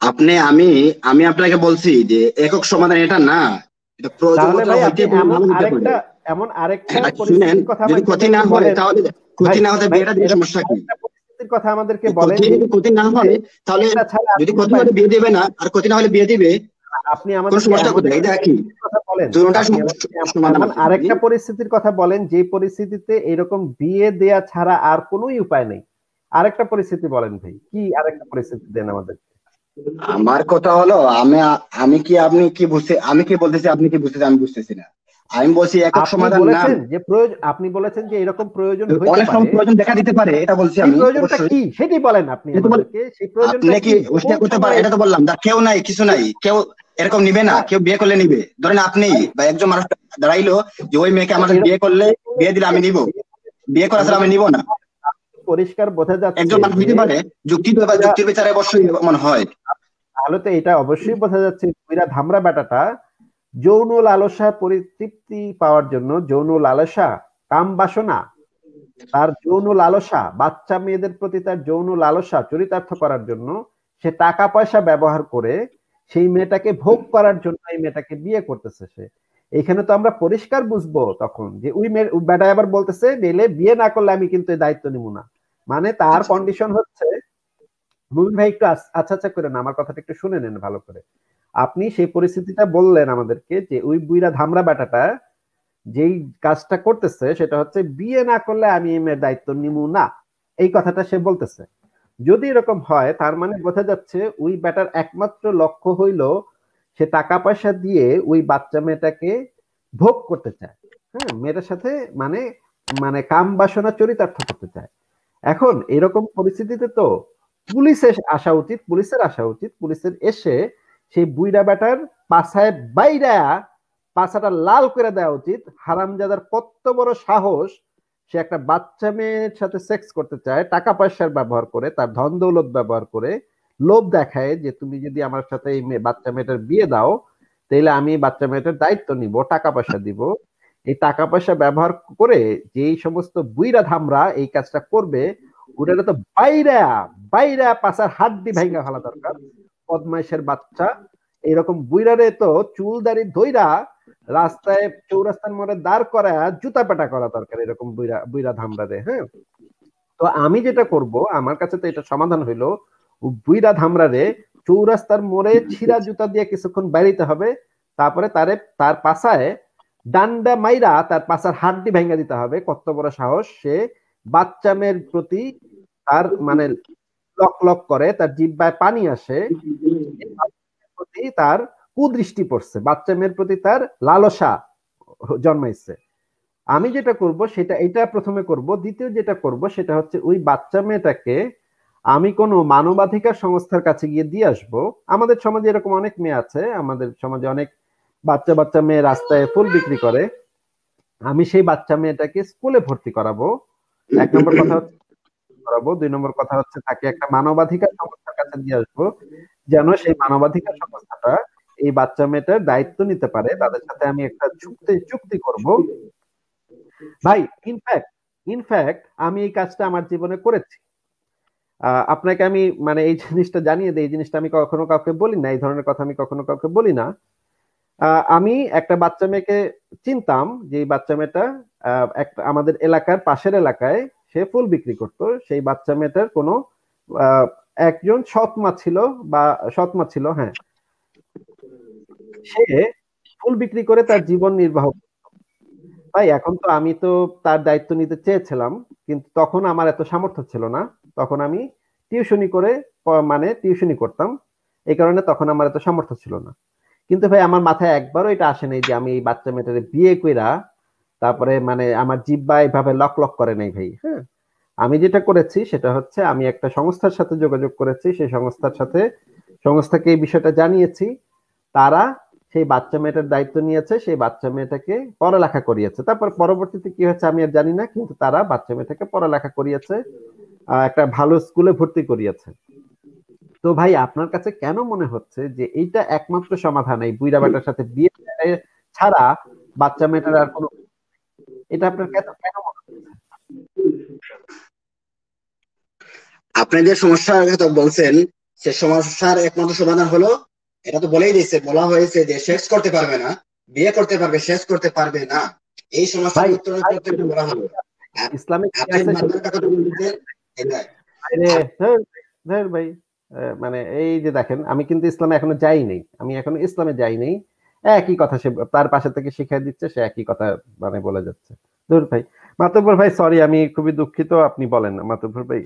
আপনি আমি আমি আপনাকে বলছি যে একক সমাধান এটা না। এটা প্রয়োজন হতে পারে, এমন আরেকটা এমন আরেকটা কথা যদি ক্ষতি না হয় তাহলে ক্ষতি না হতে বিয়েটা দিয়ে এরকম সমস্যা কি? আরেকটা পরিস্থিতির কথা আমাদেরকে বলেন। যদি ক্ষতি না হয় তাহলে যদি আপনি হলে বিয়ে দেবে না আর ক্ষতি না হলে বিয়ে দিবে আপনি আমাদের সমস্যা কোথায়? এটা কি কথা বলেন। দুটোটা আপনি সম- আমাকে সমাধান এমন আছে। আরেকটা পরিস্থিতির কথা বলেন যে পরিস্থিতিতে এরকম বিয়ে দেয়া ছাড়া আর কোনোই উপায় নেই। আরেকটা পরিস্থিতি বলেন ভাই কি আরেকটা পরিস্থিতি দেন আমাদের আমার কথা হলো আমি আমি কি আপনি কি বুঝতে আমি কি বলতেছি আপনি কি বুঝতেছেন আমি বুঝতেছি না। আমি বলছি আপনি সমাধান না। যে প্রয়োজন আপনি বলেছেন যে এরকম প্রয়োজন হইতে অনেক সময় প্রয়োজন দেখা দিতে পারে এটা বলছি আমি প্রয়োজনটা কি? সেটি বলেন আপনি সেই প্রয়োজনটা আপনি কি করতে পারে? এটা তো বললাম দা কেউ নাই কিছু নাই কেউ এরকম নিবে না কেউ বিয়ে করলে নিবে। ধরেন আপনি বা একজন মানুষ দাঁড়াইলো যে ওই মেয়েকে আমাদের বিয়ে করলে বিয়ে দিলে আমি নিব। বিয়ে করা ছাড়া আমি নিব না। পরিষ্কার বোঝা যাচ্ছে একজন মানুষ যে পারে যুক্তি যুক্তির বিচারে অবশ্যই মনে হয়। তাহলে তো এটা অবশ্যই বোঝা যাচ্ছে ধামরা বেটাটা যৌন লালসা পরিতৃপ্তি পাওয়ার জন্য যৌন লালসা কাম বাসনা তার যৌন লালসা বাচ্চা মেয়েদের প্রতি তার যৌন লালসা চরিতার্থ করার জন্য সে টাকা পয়সা ব্যবহার করে সেই মেয়েটাকে ভোগ করার জন্য এই মেয়েটাকে বিয়ে করতেছে সে। এখানে তো আমরা পরিষ্কার বুঝব তখন যে ওই মেয়ে বেটা আবার বলতেছে মেলে বিয়ে না করলে আমি কিন্তু এই দায়িত্ব নিব না। মানে তার কন্ডিশন হচ্ছে মুমিন ভাই একটু আচ্ছা আচ্ছা করে না আমার কথাটা একটু শুনে নেন ভালো করে। আপনি সেই পরিস্থিতিটা বললেন আমাদেরকে যে ওই বুইরা ধামরা বেটাটা যেই কাজটা করতেছে সেটা হচ্ছে বিয়ে না করলে আমি এই মেয়ের দায়িত্ব নিমু না। এই কথাটা সে বলতেছে। যদি এরকম হয়, তার মানে বোঝা যাচ্ছে ওই বেটার একমাত্র লক্ষ্য হইল সে টাকা পয়সা দিয়ে ওই বাচ্চা মেয়েটাকে ভোগ করতে চায়। হ্যাঁ মেয়েটার সাথে মানে মানে কাম বাসনা চরিতার্থ করতে চায়। এখন এরকম পরিস্থিতিতে তো পুলিশের আসা উচিত, পুলিশের আসা উচিত, পুলিশের এসে সেই বুইরা বেটার পাছায় বাইরা পাছাটা লাল করে দেওয়া উচিত। হারামজাদার কত বড় সাহস, সে একটা বাচ্চা মেয়ের সাথে সেক্স করতে চায়, টাকা পয়সার ব্যবহার করে, তার ধন দৌলত ব্যবহার করে, লোভ দেখায় যে তুমি যদি আমার সাথে এই বাচ্চা মেয়েটার বিয়ে দাও তাহলে আমি বাচ্চা মেয়েটার দায়িত্ব নিব, টাকা পয়সা দিব। এই টাকা পয়সা ব্যবহার করে যে সমস্ত বুইরা ধামরা এই কাজটা করবে ওটা তো বাইরা বাইরা পাশার হাড্ডি ভাঙ্গা ফেলা দরকার। বদমাইশের বাচ্চা। এরকম বুইরারে তো চুল দাড়ি ধইরা রাস্তায় চৌরাস্তার মোড়ে দাঁড় করা জুতা পেটা করা দরকার এরকম বুইরা বুইরা ধামরারে হ্যাঁ? তো আমি যেটা করব, আমার কাছে তো এটা সমাধান হইল, বুইরা ধামরারে চৌরাস্তার মোড়ে ছিঁড়া জুতা দিয়ে কিছুক্ষণ বাইরিতে হবে, তারপরে তারে, তার পাশায় ডান্ডা মাইরা তার পাশার হাড্ডি ভেঙে দিতে হবে। কত বড় সাহস সে বাচ্চা মেয়ের প্রতি তার মানে লক লক করে, তার জিব্বায় পানি আসে তার কুদৃষ্টি পড়ছে, বাচ্চা মেয়ের প্রতি তার লালসা জন্মাইছে। আমি যেটা করব সেটা, এটা প্রথমে করব, দ্বিতীয় যেটা করব সেটা হচ্ছে ওই বাচ্চা মেয়েটাকে আমি কোনো মানবাধিকার সংস্থার কাছে গিয়ে দিয়ে আসব। আমাদের সমাজে এরকম অনেক মেয়ে আছে, আমাদের সমাজে অনেক বাচ্চা বাচ্চা মেয়ে রাস্তায় ফুল বিক্রি করে। আমি সেই বাচ্চা মেয়েটাকে স্কুলে ভর্তি করাবো। এক নম্বর কথা হচ্ছে করাবো। দুই নম্বর কথা হচ্ছে তাকে একটা মানবাধিকার সংস্থার কাছে দিয়ে আসব, যেন সেই মানবাধিকার সংস্থাটা এই বাচ্চা মেয়েটার দায়িত্ব নিতে পারে। তাদের সাথে আমি একটা চুক্তি চুক্তি করব। ভাই ইনফ্যাক্ট ইনফ্যাক্ট আমি এই কাজটা আমার জীবনে করেছি। আপনাকে আমি মানে এই জিনিসটা জানিয়ে দিই, এই জিনিসটা আমি কখনো কাউকে বলি না, এই ধরনের কথা আমি কখনো কাউকে বলি না। আমি একটা বাচ্চা মেয়েকে চিনতাম যে বাচ্চা মেয়েটা আমাদের এলাকার পাশের এলাকায় সে ফুল বিক্রি করত। সেই বাচ্চা মেয়েটার কোনো একজন সৎমা ছিল বা সৎমা ছিল হ্যাঁ। সে ফুল বিক্রি করে তার জীবন নির্বাহ। ভাই, এখন তো আমি তো তার দায়িত্ব নিতে চেয়েছিলাম, কিন্তু তখন আমার এত সামর্থ্য ছিল না। তখন আমি টিউশনি করে মানে টিউশনি করতাম। এই কারণে তখন আমার এত সামর্থ্য ছিল না। কিন্তু ভাই, আমার মাথায় একবারও এটা আসে নাই যে আমি এই বাচ্চা মেয়েটারে বিয়ে কইরা তারপরে মানে আমার জিব্বা এইভাবে লক লক করে নাই ভাই হ্যাঁ? আমি যেটা করেছি সেটা হচ্ছে আমি একটা সংস্থার সাথে যোগাযোগ করেছি, সেই সংস্থার সাথে, সংস্থাকে এই বিষয়টা জানিয়েছি। তারা সেই বাচ্চা মেয়েটার দায়িত্ব নিয়েছে, সেই বাচ্চা মেয়েটাকে পড়ালেখা করিয়েছে। তারপর পরবর্তীতে কি হয়েছে আমি আর জানি না, কিন্তু তারা বাচ্চা মেয়েটাকে পড়ালেখা করিয়েছে একটা ভালো স্কুলে ভর্তি করিয়েছে। তো ভাই, আপনার কাছে কেন মনে হচ্ছে যে এইটা একমাত্র সমাধান? এই বুইরা বেটার সাথে বিয়ে ছাড়া বাচ্চা মেয়েটার আর কোনো এটা আপনার কেন কেন আপনি যে সমস্যার কথা বলছেন সে সমস্যার একমাত্র সমাধান হলো এটা তো বলেই দিয়েছে বলা হয়েছে যে শেষ করতে পারবে না বিয়ে করতে পারবে শেষ করতে পারবে না। এই সমস্যার উত্তর করতে বলা হলো। ইসলামিক ভাই মানে এই যে দেখেন আমি কিন্তু ইসলামে এখনও যাই নাই আমি এখনও ইসলামে যাই নাই একই কথা সে তার পাশে থেকে শিখাই দিচ্ছে সে একই কথা মানে বলে যাচ্ছে। ধুর ভাই মাতব্বর ভাই সরি আমি খুবই দুঃখিত আপনি বলেন না মাতব্বর ভাই।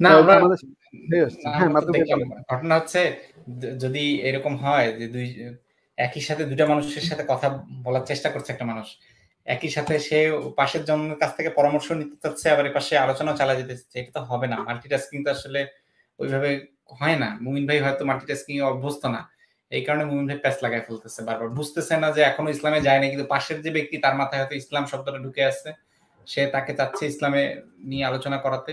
না হয়ে। ঘটনা হচ্ছে যদি এরকম হয় যে দুই একই সাথে দুইটা মানুষের সাথে কথা বলার চেষ্টা করছে একটা মানুষ একই সাথে সে পাশের জনের কাছ থেকে পরামর্শ নিতে চাচ্ছে আবার পাশে আলোচনা চালা যেতে চাচ্ছে এটা তো হবে না। মাল্টিটাস্কিং তো আসলে ওইভাবে হয় না। মুমিন ভাই হয়তো মাল্টিটাস্কিং অভ্যস্ত না। এই কারণে মুমিন ভাই প্যাচ লাগাই ফেলতেছে বারবার। বুঝতেছে না যে এখনও ইসলামে যায় না কিন্তু পাশের যে ব্যক্তি তার মাথায় হয়তো ইসলাম শব্দটা ঢুকে আছে। সে তাকে চাচ্ছে ইসলামে নিয়ে আলোচনা করাতে।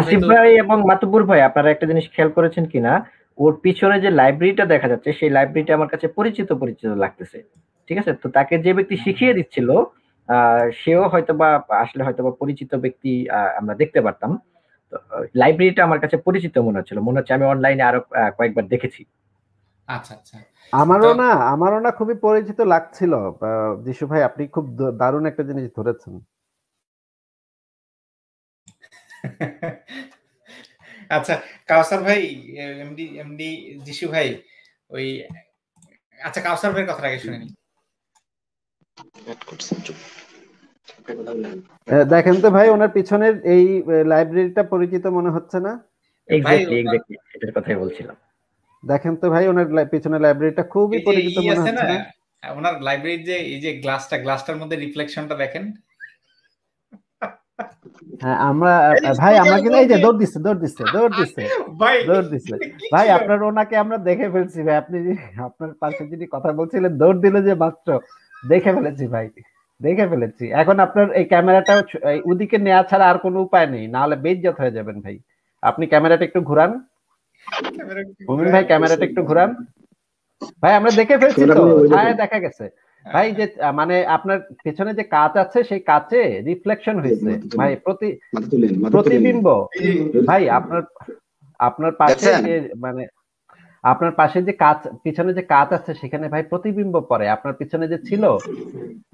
আসিফ ভাই এবং মাতুব্বর ভাই আপনারা একটা জিনিস খেয়াল করেছেন কিনা? ওর পিছনে যে লাইব্রেরিটা দেখা যাচ্ছে সেই লাইব্রেরিটা আমার কাছে পরিচিত পরিচিত লাগতেছে। ঠিক আছে? তো তাকে যে ব্যক্তি শিখিয়ে দিচ্ছিল আহ, সেও হয়তোবা আসলে হয়তোবা পরিচিত ব্যক্তি আমরা দেখতে পারতাম। লাইব্রেরিটা আমার কাছে পরিচিত মনে হচ্ছিল। মনে হচ্ছে আমি অনলাইনে আরও কয়েকবার দেখেছি। আচ্ছা আচ্ছা। আমারও না আমারও না খুবই পরিচিত লাগছিল। যিশু ভাই আপনি খুব দারুণ একটা জিনিস ধরেছেন। আচ্ছা কাউসার ভাই এমডি এমডি যিশু ভাই ওই আচ্ছা কাউসার ভাইয়ের কথাটা আগে শুনে দেখেন তো ভাই ওনার পিছনের এই লাইব্রেরিটা পরিচিত মনে হচ্ছে না? এক্স্যাক্টলি এক্স্যাক্টলি এটার কথাই বলছিলাম। দেখেন তো ভাই ওনার পিছনের লাইব্রেরিটা খুবই পরিচিত মনে হচ্ছে না? ওনার লাইব্রেরির যে এই যে গ্লাসটা গ্লাসটার মধ্যে রিফ্লেকশনটা দেখেন। হ্যাঁ আমরা ভাই আমরা কিন্তু এই যে দৌড় দিচ্ছে দৌড় দিচ্ছে দৌড় দিচ্ছে ভাই দৌড় দিচ্ছে। ভাই আপনার ওনাকে আমরা দেখে ফেলছি ভাই। আপনি আপনার পাশে যিনি কথা বলছিলেন দৌড় দিল যে মাত্র দেখে ফেলেছি ভাই দেখে ফেলেছি। এখন আপনার এই ক্যামেরাটা ওদিকে নেওয়া ছাড়া আর কোনো উপায় নেই না হলে বেজ্জত হয়ে যাবেন ভাই। আপনি ক্যামেরাটা একটু ঘুরান। ঘুরায়? ভাই ক্যামেরাটা একটু ঘুরান। ভাই আমরা দেখে ফেলছি তো। ছায়া দেখা গেছে। ভাই যে মানে আপনার পেছনে যে কাচ আছে সেই কাচে রিফ্লেকশন হয়েছে। ভাই প্রতি প্রতিবিম্ব। ভাই আপনার আপনার পাশে যে মানে আপনার পাশে যে কাচ পিছনে যে কাচ আছে সেখানে ভাই প্রতিবিম্ব পড়ে। আপনার পিছনে যে ছিল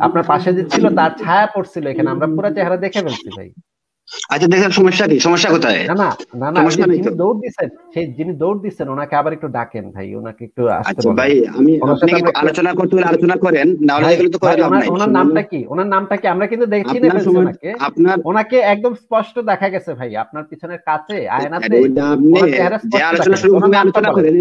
আপনার পাশে যে ছিল তার ছায়া পড়ছিল এখানে। আমরা পুরো চেহারা দেখে ফেলছি ভাই। আচ্ছা দেখেন সমস্যা কি? সমস্যা কোথায়? না না না না যিনি দৌড় দিচ্ছেন সেই যিনি দৌড় দিচ্ছেন ওনাকে আবার একটু ডাকেন ভাই ওনাকে একটু আসতে আচ্ছা বলেন। ভাই আমি আপনি আলোচনা করতে হলে আলোচনা করেন না হলে এগুলো তো করে ভাই, ওনার নামটা কি? ওনার নামটা কি? আমরা কিন্তু দেখে চিনে আপনার ফেলছি সময় ওনাকে। আপনার ওনাকে একদম স্পষ্ট দেখা গেছে ভাই আপনার পিছনের কাছে আয়নাতে আপনি যে আলোচনা শুরু আলোচনা করেন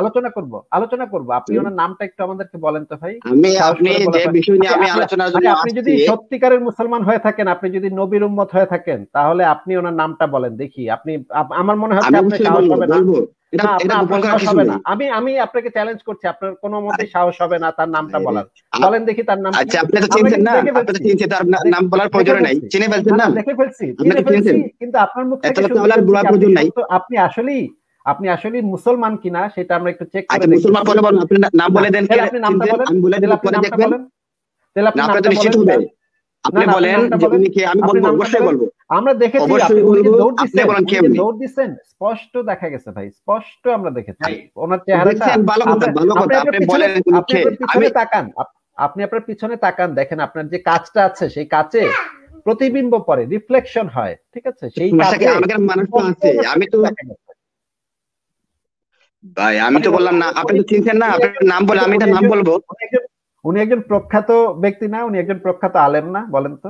আলোচনা করব আলোচনা করব আপনি ওনার নামটা একটু আমাদেরকে বলেন তো ভাই। আমি আপনি যে বিষয় নিয়ে আমি আপনি- আলোচনার জন্য আপনি যদি সত্যিকারের মুসলমান হয়ে থাকেন আপনি যদি নবীর উম্মত হয়ে থাকেন তাহলে আপনি ওনার নামটা বলেন দেখি। আপনি আমার মনে আপনার অবশ্যই সাহস হবে না। আমি আমি আপনাকে চ্যালেঞ্জ করছি আপনার কোনো মতেই সাহস হবে না তার নামটা বলার। বলেন দেখি তার নাম আচ্ছা আপনি তো চিনছেন না? আপনি তো চিনছেন তার নাম বলার প্রয়োজন নাই। চিনে ফেলছেন না, দেখে ফেলছি চিনে ফেলছি কিন্তু আপনার মুখ থেকে বলার প্রয়োজন নাই। আপনি আসলেই আপনি আসলেই মুসলমান কিনা সেটা আমরা একটু চেক করে আচ্ছা মুসলমান বলেন আপনি নাম বলে দেন তাহলে আপনি নামটা বলেন। আমি বলে তাহলে দিলে আপনি পরে দেখবেন। তাহলে আপনি নামটা নিশ্চিত হবে। আপনি বলেন যে উনি কে আমি বলব? অবশ্যই বলব। আমরা দেখেছি আপনি দৌড় দিচ্ছেন উনি দৌড় দিচ্ছেন স্পষ্ট দেখা গেছে ভাই স্পষ্ট আমরা দেখেছি। ওনার চেহারাটা ভালো কথা আপনার- ভালো কথা আপনি পিছনে- বলেন আপনি পিছনে তাকান। আপনি আপনার পিছনে তাকান দেখেন আপনার যে কাজটা আছে সেই কাচে প্রতিবিম্ব পড়ে রিফ্লেকশন হয় ঠিক আছে? সেই সমস্যা কি কাচে আমাকে মানুষ তো আছে? আমি তো ভাই আমি তো বললাম না আপনি তো চিনছেন না আপনার নাম বলে আমি তার নাম বলব। উনি একজন- প্রখ্যাত ব্যক্তি না উনি একজন প্রখ্যাত আলেম না বলেন তো।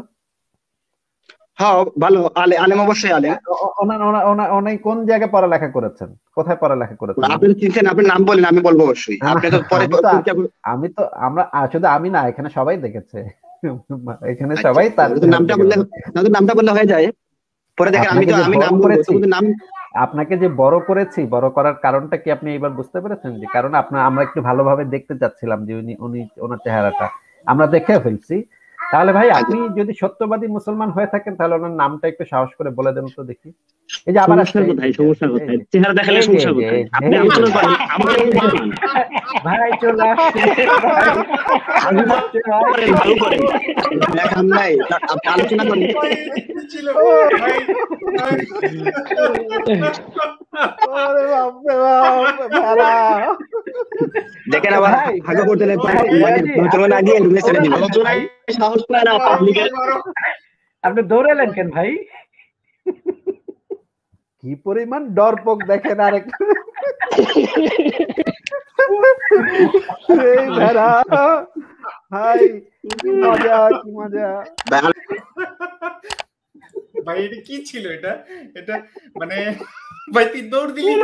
হ্যাঁ ভালো আলে আলেম অবশ্যই আলেম। ওনার কোন জায়গায় পড়ালেখা করেছেন? কোথায় পড়ালেখা করেছেন? আপনি চিনছেন আপনি নাম বলেন আমি বলব অবশ্যই। আপনি তো পরে আমি তো- আমরা শুধু আমি না এখানে সবাই দেখেছে। এখানে আচ্ছা, সবাই তার নামটা বললে নামটা বললে হয়ে যায় পরে দেখেন আমি তো আমি নাম করেছি। নাম আপনাকে যে বড় করেছি, বড় করার কারণটা কি আপনি এবার বুঝতে পেরেছেন? যে কারণ আপনার আমরা একটু ভালোভাবে দেখতে চাচ্ছিলাম যে উনি উনি, ওনার চেহারাটা। আমরা দেখে ফেলছি। তাহলে ভাই আচ্ছা। আপনি যদি সত্যবাদী মুসলমান হয়ে থাকেন তাহলে ওনার নামটা একটু সাহস করে বলে দেন তো দেখি। এই যে আবার আসছে, সমস্যা এই কোথায়? সমস্যা কোথায়? চেহারা দেখালে সমস্যা কোথায়? আপনি যে, করেন বলবেন। ভাই চলে আসছে আমি। করেন, ভালো করেন। দেখান নাই আপনি আলোচনা করেন। ছিল? ভাই, বাপ, দেখেন আবার ভাগে করতে ভাই, মানে ভাই, মুসলমান আগে ঢুকে ছেড়ে দিল আলোচনায় সাহস পায় না পাবলিকের আপনি দৌড়ালেন কেন ভাই? কি পরিমাণ ডরপোক দেখেন আরেক। এই ভেড়া হাই কি মজা কি মজা। ভাই, এটা কি ছিল এটা? এটা মানে ভাই তুই দৌড় দিলি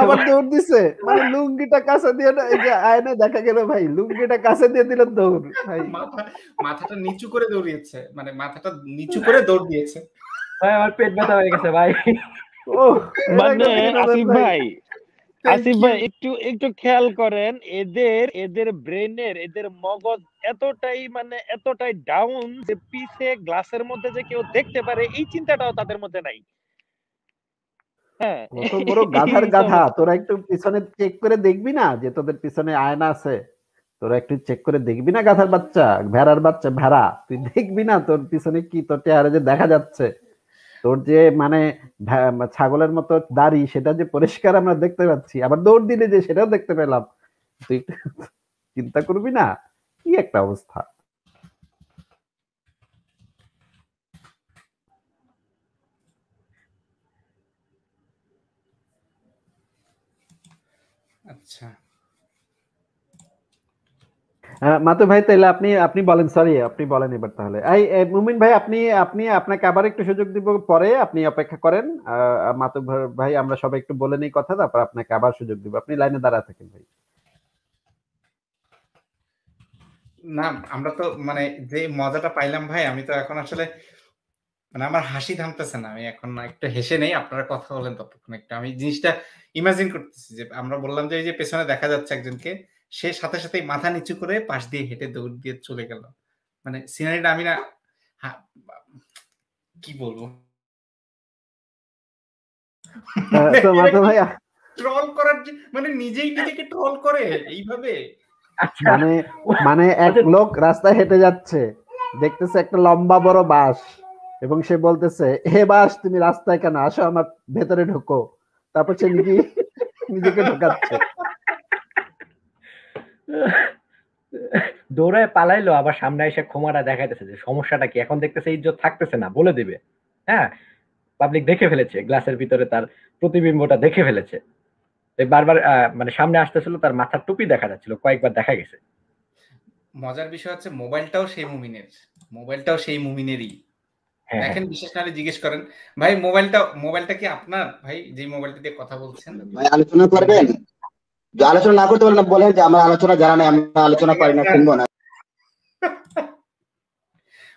আবার দৌড় দিছে? মানে লুঙ্গিটা কাছে দিয়ে না এই যে আয়না দেখা গেল ভাই লুঙ্গিটা কাছে দিয়ে দিল দৌড় ভাই। মাথাটা নিচু করে দৌড়িয়েছে মানে মাথাটা নিচু করে দৌড় দিয়েছে। ভাই আমার পেট ব্যথা হয়ে গেছে ভাই। ও মানে আসিফ ভাই? আসিফ ভাই একটু একটু খেয়াল করেন এদের এদের ব্রেনের এদের মগজ এতটাই মানে এতটাই ডাউন যে পিছে গ্লাসের মধ্যে যে কেউ দেখতে পারে এই চিন্তাটাও তাদের মধ্যে নাই। কত বড় গাধার গাধা। তোরা একটু পিছনে চেক করে দেখবি না যে তোদের পিছনে আয়না আছে? তোরা একটু চেক করে দেখবি না গাধার বাচ্চা? ভেড়ার বাচ্চা ভেড়া? তুই দেখবি না তোর পিছনে কি? তোর চেহারা যে দেখা যাচ্ছে। তোর যে মানে ছাগলের মতো দাড়ি সেটা যে পরিষ্কার আমরা দেখতে পাচ্ছি। আবার দৌড় দিলে যে সেটাও দেখতে পেলাম। তুই চিন্তা করবি না? কি একটা অবস্থা। আচ্ছা। মাতু ভাই তাহলে আপনি আপনি বলেন সরি আপনি বলেন এবার তাহলে। এই মুমিন ভাই আপনি আপনি আপনাকে আবার একটু সুযোগ দিব পরে আপনি অপেক্ষা করেন। আহ, মাতু ভাই আমরা সবাই একটু বলে নিই কথা তারপর আপনাকে আবার সুযোগ দিব। আপনি লাইনে দাঁড়া থাকেন ভাই। না আমরা তো মানে যে মজাটা পাইলাম ভাই আমি তো এখন আসলে মানে আমার হাসি থামতেছে না আমি এখন একটু হেসে নেই আপনারা কথা বলেন ততক্ষণ একটু। আমি জিনিসটা ইমাজিন করতেছি যে আমরা বললাম যে এই যে পেছনে দেখা যাচ্ছে একজনকে সে সাথে সাথে মাথা নিচু করে পাশ দিয়ে হেঁটে দৌড় দিয়ে চলে গেল। মানে সিনারিটা আমি না কি বলব? আহ, তো ট্রল করার মানে নিজেই নিজেকে ট্রল করে এইভাবে? আচ্ছা মানে মানে এক লোক রাস্তায় হেঁটে যাচ্ছে দেখতেছে একটা লম্বা বড় বাস এবং সে বলতেছে হে বাস তুমি রাস্তায় কেন? আসো আমার ভেতরে ঢোকো। তারপর সে নিজে নিজেকে ঢোকাচ্ছে। দৌড়ায় পালাইলো আবার সামনে এসে ক্ষমাটা দেখাইতেছে যে সমস্যাটা কি? এখন দেখতেছে ইজ্জত থাকতেছে না বলে দিবে। হ্যাঁ? পাবলিক দেখে ফেলেছে গ্লাসের ভিতরে তার প্রতিবিম্বটা দেখে ফেলেছে। এই বারবার আহ, মানে সামনে আসতেছিল তার মাথার টুপি দেখা যাচ্ছিল কয়েকবার দেখা গেছে। মজার বিষয় হচ্ছে মোবাইলটাও সেই মুমিনের মোবাইলটাও সেই মুমিনেরই। দেখেন বিশেষ করে জিজ্ঞেস করেন ভাই মোবাইলটা মোবাইলটা কি আপনার? ভাই যে মোবাইলটা দিয়ে কথা বলছেন। ভাই আলোচনা করবেন? আলোচনা না করতে পারেন বলেন যে আমার আলোচনা জানা নেই আমি আলোচনা পারি না শুনব না।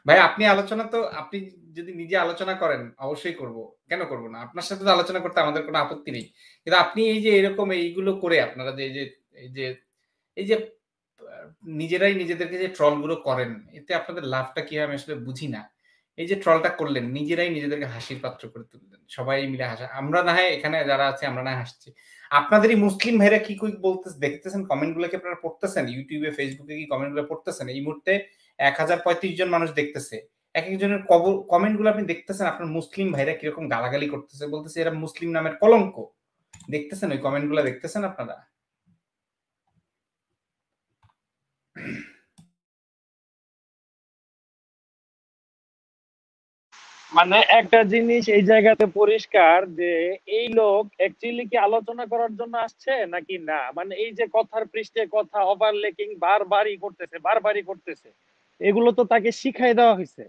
ভাই আপনি আলোচনা তো আপনি যদি নিজে আলোচনা করেন অবশ্যই করব। কেন করব না? আপনার সাথে তো আলোচনা করতে আমাদের কোনো আপত্তি নেই। কিন্তু আপনি এই যে এরকম এইগুলো করে আপনারা যে এই যে এই যে এই যে নিজেরাই নিজেদেরকে যে ট্রলগুলো করেন এতে আপনাদের লাভটা কি হয় আমি আসলে বুঝি না। এই যে ট্রলটা করলেন, নিজেরাই নিজেদেরকে হাসির পাত্র করে তুললেন। সবাই মিলে হাসা, আমরা না হয় এখানে যারা আছে, আমরা না হাসছি। আপনাদেরই মুসলিম ভাইরা কি কই বলতে দেখতেছেন? কমেন্টগুলো কি আপনারা পড়তেছেন? ইউটিউবে, ফেসবুকে কি কমেন্টগুলো পড়তেছেন? এই মুহূর্তে এক হাজার পঁয়ত্রিশ জন মানুষ দেখতেছে। এক একজনের কবর কমেন্টগুলো আপনি দেখতেছেন? আপনার মুসলিম ভাইরা কীরকম গালাগালি করতেছে? বলতেছে, এরা মুসলিম নামের কলঙ্ক। দেখতেছেন? ওই কমেন্টগুলো দেখতেছেন আপনারা? মানে একটা জিনিস এই জায়গাতে পরিষ্কার যে এই লোক অ্যাকচুয়ালি কি আলোচনা করার জন্য আসছে নাকি না? মানে এই যে কথার পৃষ্ঠে কথা ওভারলেকিং বারবারই করতেছে বারবারই করতেছে। এগুলো তো তাকে শিখাই দেওয়া হয়েছে।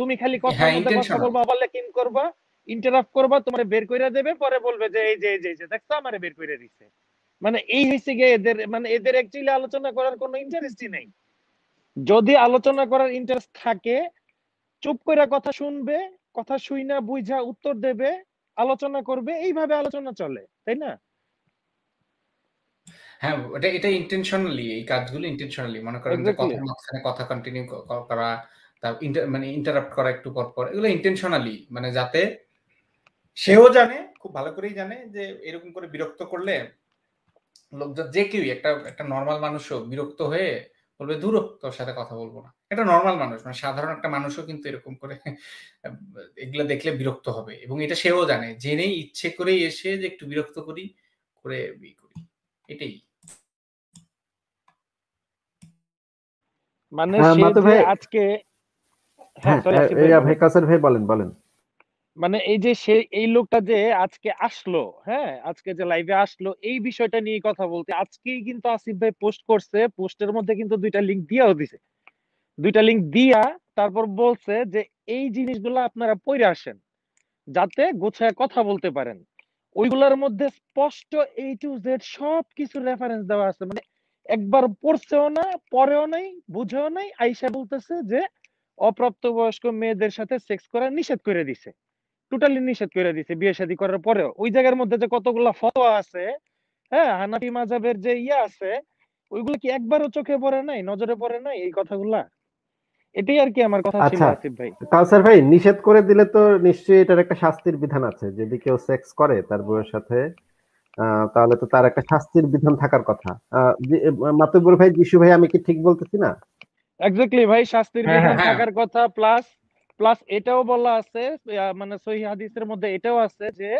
তুমি খালি হ্যাঁ, মধ্যে কথা বলবা ওভারলেকিং করবা ইন্টারাপ্ট করবা তোমারে বের কইরা দেবে পরে বলবে যে এই যে এই যে দেখছ আমারে বের কইরা দিছে। মানে এই হইছে গিয়ে এদের মানে এদের অ্যাকচুয়ালি আলোচনা করার কোনো ইন্টারেস্টই নাই। যদি আলোচনা করার ইন্টারেস্ট থাকে চুপ করে কথা শুনবে কথা শুই না বুঝা উত্তর দেবে আলোচনা করবে এইভাবে আলোচনা চলে তাই না হ্যাঁ এটা এটা ইন্টেনশনালি এই কাজগুলো ইন্টেনশনালি মনে করেন যে. কথার মাঝখানে কথা কন্টিনিউ করা তার মানে ইন্টারাপ্ট করা একটু পর পর এগুলো ইন্টেনশনালি মানে যাতে সেও জানে খুব ভালো করেই জানে যে এরকম করে বিরক্ত করলে লোকজন যে কেউই একটা একটা নর্মাল মানুষও বিরক্ত হয়ে বলবে দূর তোর সাথে কথা বলব না। এটা নর্মাল মানুষ মানে সাধারণ একটা মানুষও কিন্তু এরকম করে এগুলো দেখলে বিরক্ত হবে। এবং এটা সেও জানে জেনেই ইচ্ছে করেই এসে যে একটু বিরক্ত করি করে ই করি। এটাই। মানে হ্যাঁ, আজকে হ্যাঁ হ্যাঁ ভাই এই ভাই কাসার ভাই বলেন বলেন। মানে এই যে সে, এই লোকটা যে আজকে আসলো হ্যাঁ? আজকে যে লাইভে আসলো, এই বিষয়টা নিয়ে কথা বলতে, আজকেই কিন্তু আসিফ ভাই পোস্ট করছে, পোস্টের মধ্যে কিন্তু দুইটা লিংক দিয়াও দিছে। দুইটা লিংক দিয়া তারপর বলছে যে, এই জিনিসগুলো আপনারা পড়ে আসেন, যাতে গোছায় কথা বলতে পারেন। ওইগুলোর মধ্যে স্পষ্ট এই টু জেড সব কিছু রেফারেন্স দেওয়া আছে। মানে একবার পড়ছেও না পরেও নাই, বুঝেও নাই, আইসা বলতেছে যে, অপ্রাপ্তবয়স্ক মেয়েদের সাথে সেক্স করা নিষেধ করে দিছে। টোটালি নিষেধ করে দিছে বিয়ে শাদী করার পরেও। ওই জায়গার মধ্যে যে কতগুলা ফতোয়া আছে হ্যাঁ হানাফি মাযহাবের যে ইয়া আছে ওইগুলো কি একবারও চোখে পড়ে নাই নজরে পড়ে নাই এই কথাগুলা? এটাই আর কি আমার কথা ছিল আচ্ছা। আসিফ ভাই। কাউসার ভাই নিষেধ করে দিলে তো নিশ্চয়ই এটার একটা শাস্তির বিধান আছে। যদি কেউ সেক্স করে তার বউয়ের সাথে আহ, তাহলে তো তার একটা শাস্তির বিধান থাকার কথা। আহ, জি- ভাই যিশু ভাই আমি কি ঠিক বলতেছি না? এক্স্যাক্টলি ভাই শাস্তির হ্যাঁ, বিধান হ্যাঁ। থাকার কথা প্লাস প্লাস এটাও বলা আছে মানে সহি হাদিসের মধ্যে এটাও আছে যে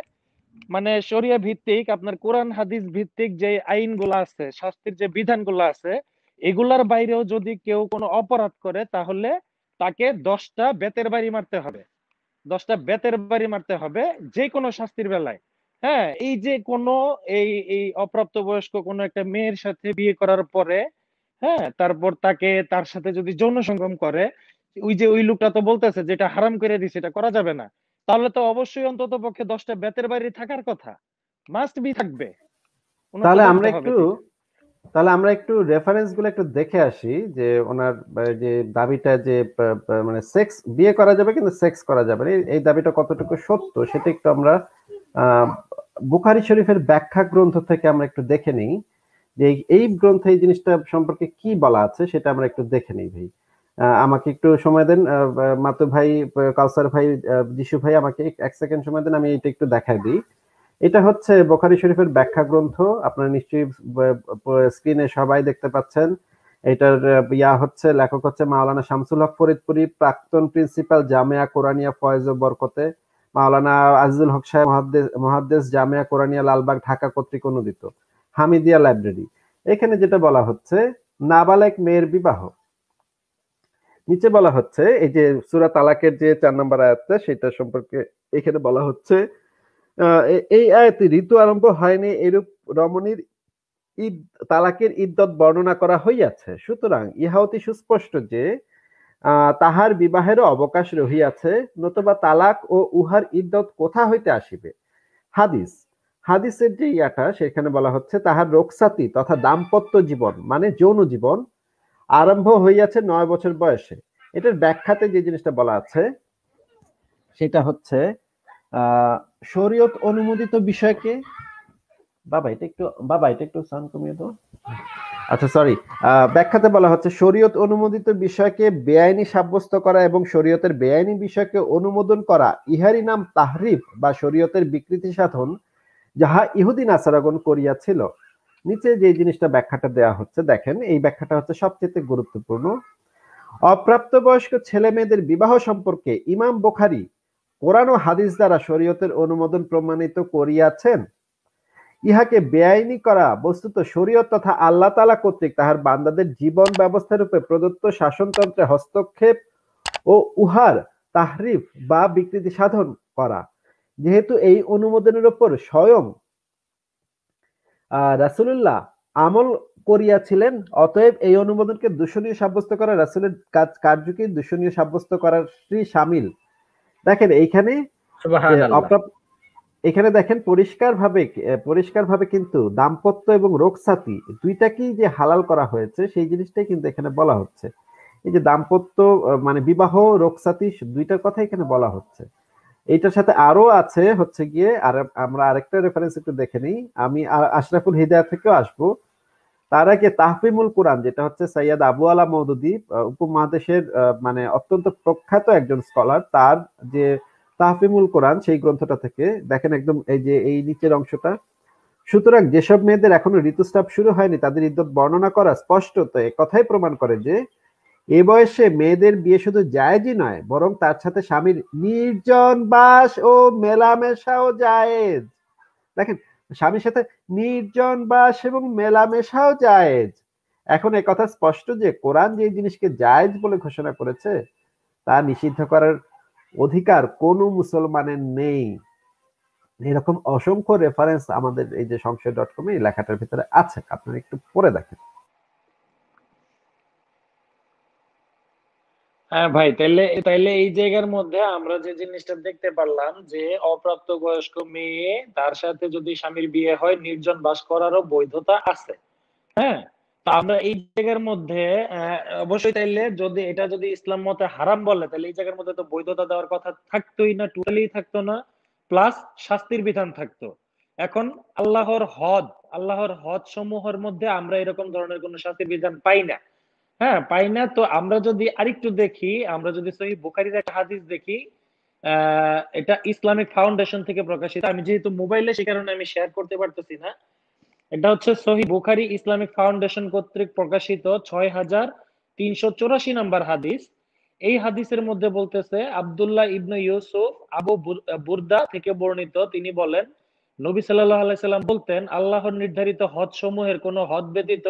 মানে শরিয়া ভিত্তিক, আপনার কোরআন হাদিস ভিত্তিক যে আইনগুলো আছে, শাস্তির যে বিধানগুলো আছে, এগুলার বাইরেও যদি কেউ কোনো অপরাধ করে, তাহলে তাকে দশটা বেতের বাড়ি মারতে হবে। দশটা বেতের বাড়ি মারতে হবে যে কোনো শাস্তির বেলায়। হ্যাঁ এই যে কোনো, এই এই অপ্রাপ্ত বয়স্ক কোনো একটা মেয়ের সাথে বিয়ে করার পরে হ্যাঁ তারপর তাকে তার সাথে যদি যৌন সঙ্গম করে ওই যে ওই লোকটা তো বলতেছে যেটা হারাম করে দিছে এটা করা যাবে না। তাহলে তো অবশ্যই অন্তত পক্ষে দশটা বেতের বাড়ি থাকার কথা। মাস্ট বি থাকবে। তাহলে আমরা একটু তাহলে আমরা একটু রেফারেন্সগুলো একটু দেখে আসি যে ওনার যে দাবিটা যে মানে সেক্স বিয়ে করা যাবে কিন্তু সেক্স করা যাবে না। এই- দাবিটা কতটুকু সত্য সেটা একটু আমরা আহ, বুখারী শরীফের ব্যাখ্যা গ্রন্থ থেকে আমরা একটু দেখে নিই। যে এই- গ্রন্থে এই জিনিসটা সম্পর্কে কি বলা আছে সেটা আমরা একটু দেখে নিই ভাই। আমাকে একটু সময় দেন মাতু ভাই আহ, কাউসার ভাই যিশু ভাই আমাকে এক- সেকেন্ড সময় দেন আমি এটা একটু দেখাই দিই। এটা হচ্ছে বোখারি শরীফের ব্যাখ্যা গ্রন্থ আপনারা নিশ্চয়ই স্ক্রিনে সবাই দেখতে পাচ্ছেন। এটার ইয়া হচ্ছে লেখক হচ্ছে মাওলানা শামসুল হক ফরিদপুরি প্রাক্তন প্রিন্সিপাল জামিয়া কোরআনিয়া ফয়েজ বরকতে। মাওলানা আজিজুল হক সাহেব মহাদ্দেস জামিয়া কোরআনিয়া লালবাগ ঢাকা কর্তৃক অনুদিত। হামিদিয়া লাইব্রেরি। এখানে যেটা বলা হচ্ছে নাবালেক মেয়ের বিবাহ। নিচে বলা হচ্ছে, এই যে সুরা তালাকের যে চার নম্বর আয়াতটা সেটা সম্পর্কে এখানে বলা হচ্ছে এই আয়াতে ঋতু আরম্ভ হয়নি এরূপ রমণীর ঈদ, তালাকের ইদ্যত বর্ণনা করা হইয়াছে। সুতরাং ইহা অতি সুস্পষ্ট যে তাহার বিবাহেরও অবকাশ রহিয়াছে, নতুবা তালাক ও উহার ইদ্যত কোথা হইতে আসিবে? হাদিস, হাদিসের যে ইয়াটা, সেখানে বলা হচ্ছে তাহার রোকসাতি তথা দাম্পত্য জীবন মানে যৌন জীবন আরম্ভ হইয়াছে নয় বছর বয়সে। এটার ব্যাখ্যাতে যে জিনিসটা বলা আছে, সেটা হচ্ছে শরীয়ত অনুমোদিত বিষয়কে, বাবা, এটা একটু, বাবা, এটা একটু সাউন্ড কমিয়ে দাও। আচ্ছা সরি ব্যাখ্যাতে বলা হচ্ছে, শরীয়ত অনুমোদিত বিষয়কে বেআইনি সাব্যস্ত করা এবং শরীয়তের বেআইনি বিষয়কে অনুমোদন করা, ইহারই নাম তাহরিফ বা শরীয়তের বিকৃতি সাধন, যাহা ইহুদি নাসারাগণ করিয়াছিল। নিচে যে জিনিসটা ব্যাখ্যাটা দেয়া হচ্ছে, দেখেন, এই ব্যাখ্যাটা হচ্ছে সবচেয়ে গুরুত্বপূর্ণ। অপ্রাপ্তবয়স্ক ছেলে মেয়েদের বিবাহ সম্পর্কে ইমাম বোখারি কোরআন ও হাদিস দ্বারা শরীয়তের অনুমোদন প্রমাণিত করিয়াছেন। ইহাকে বেআইনি করা বস্তুত শরীয়ত তথা আল্লাহ তালা কর্তৃক তাহার বান্দাদের জীবন ব্যবস্থা রূপে প্রদত্ত শাসনতন্ত্রে হস্তক্ষেপ ও উহার তাহরিফ বা বিকৃতি সাধন করা। যেহেতু এই অনুমোদনের উপর স্বয়ং রাসুলুল্লাহ আমল করিয়াছিলেন অতএব এই অনুমোদনকে দূষণীয় সাব্যস্ত করা রাসুলের কাজ কার্যকে দূষণীয় সাব্যস্ত করার সামিল। দেখেন এইখানে এখানে দেখেন পরিষ্কার ভাবে পরিষ্কার ভাবে কিন্তু দাম্পত্য এবং রোগসাতি দুইটাকেই যে হালাল করা হয়েছে সেই জিনিসটাই কিন্তু এখানে বলা হচ্ছে। এই যে দাম্পত্য মানে বিবাহ রোগসাতি দুইটার কথা এখানে বলা হচ্ছে। এইটার সাথে আরও আছে হচ্ছে গিয়ে, আর আমরা আরেকটা রেফারেন্স একটু দেখে নিই। আমি আশরাফুল হিদায়া থেকেও আসব। তার আগে তাহফিমুল কোরআন, যেটা হচ্ছে সৈয়দ আবু আলা মৌদুদি উপমহাদেশের মানে অত্যন্ত প্রখ্যাত একজন স্কলার তার যে তাহফিমুল কোরআন, সেই গ্রন্থটা থেকে, দেখেন একদম এই যে এই নিচের অংশটা। সুতরাং যেসব মেয়েদের এখনও ঋতুস্রাব শুরু হয়নি, তাদের ইদ্যত বর্ণনা করা স্পষ্টত কথাই প্রমাণ করে যে এ বয়সে মেয়েদের বিয়ে শুধু জায়েজই নয়, বরং তার সাথে স্বামীর নির্জন বাস ও মেলামেশাও জায়েজ। দেখেন, স্বামীর সাথে নির্জন বাস এবং মেলামেশাও জায়েজ। এখন এ কথা স্পষ্ট যে কোরআন যে জিনিসকে জায়েজ বলে ঘোষণা করেছে, তা নিষিদ্ধ করার অধিকার কোনো মুসলমানের নেই। এরকম অসংখ্য রেফারেন্স আমাদের এই যে সংশয় ডট কমে এই লেখাটার ভিতরে আছে, আপনারা একটু পড়ে দেখেন। হ্যাঁ ভাই, তাইলে তাইলে এই জায়গার মধ্যে আমরা যে জিনিসটা দেখতে পারলাম যে অপ্রাপ্ত বয়স্ক মেয়ে তার সাথে যদি স্বামীর বিয়ে হয়, নির্জন বাস করারও বৈধতা আছে। হ্যাঁ তা আমরা এই জায়গার মধ্যে অবশ্যই তাইলে যদি, এটা যদি ইসলাম মতে হারাম বলে তাহলে এই জায়গার মধ্যে তো বৈধতা দেওয়ার কথা থাকতোই না টোটালি থাকতো না প্লাস শাস্তির বিধান থাকতো। এখন আল্লাহর হদ আল্লাহর হদ সমূহের মধ্যে আমরা এরকম ধরনের কোনো শাস্তির বিধান পাই না। হ্যাঁ পাই না তো আমরা যদি আরেকটু দেখি, আমরা যদি সহি বুখারির একটা হাদিস দেখি এটা ইসলামিক ফাউন্ডেশন থেকে প্রকাশিত। আমি যেহেতু মোবাইলে সে কারণে আমি শেয়ার করতে পারতেছি না। এটা হচ্ছে সহি বুখারি ইসলামিক ফাউন্ডেশন কর্তৃক প্রকাশিত ছয় হাজার তিনশো চৌরাশি নাম্বার হাদিস। এই হাদিসের মধ্যে বলতেছে, আব্দুল্লাহ ইবনু ইউসুফ আবু বুর্দা থেকে বর্ণিত, তিনি বলেন, নবী সাল্লাহ আলাইহি সাল্লাম বলতেন, আল্লাহর নির্ধারিত হদ সমূহের কোন হদ ব্যতীত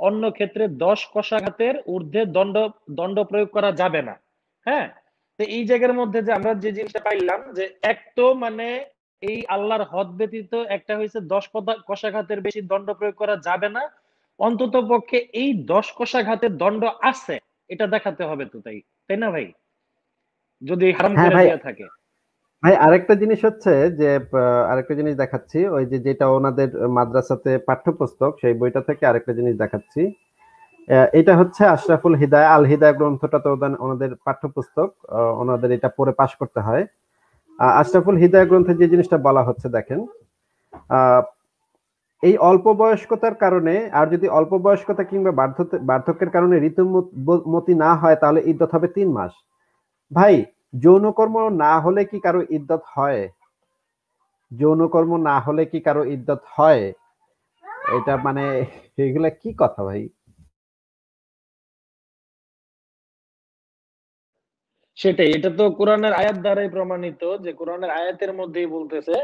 অন্য ক্ষেত্রে দশ কষাঘাতের ঊর্ধ্বে দণ্ড দণ্ড প্রয়োগ করা যাবে না। হ্যাঁ? তো এই জায়গার মধ্যে যে আমরা যে জিনিসটা পাইলাম যে এক তো মানে এই আল্লাহর হদ ব্যতীত একটা হয়েছে দশ কষাঘাতের বেশি দণ্ড প্রয়োগ করা যাবে না। অন্তত পক্ষে এই দশ কষাঘাতের দণ্ড আছে এটা দেখাতে হবে তো তাই। তাই না ভাই? যদি হারাম হ্যাঁ করে থাকে। ভাই, আরেকটা জিনিস হচ্ছে যে আরেকটা জিনিস দেখাচ্ছি, ওই যে যেটা ওনাদের মাদ্রাসাতে পাঠ্যপুস্তক, সেই বইটা থেকে আরেকটা জিনিস দেখাচ্ছি। এটা হচ্ছে আশরাফুল হিদায়, আল হিদায় গ্রন্থটা তো ওনাদের পাঠ্যপুস্তক ওনাদের এটা পড়ে পাশ করতে হয়। আশরাফুল হিদায় গ্রন্থে যে জিনিসটা বলা হচ্ছে, দেখেন এই অল্প বয়স্কতার কারণে, আর যদি অল্প বয়স্কতা কিংবা বার্ধক্য- বার্ধক্যের কারণে ঋতুমতি না হয়, তাহলে ইদ্যত হবে তিন মাস। ভাই যৌনকর্ম না হলে কি কারও ইদ্যত হয়? যৌনকর্ম না হলে কি কারও ইদ্যত হয়? এটা মানে এগুলা কি কথা ভাই? সেটাই, এটা তো কোরআনের আয়াত দ্বারাই প্রমাণিত যে কোরআনের আয়াতের মধ্যেই বলতেছে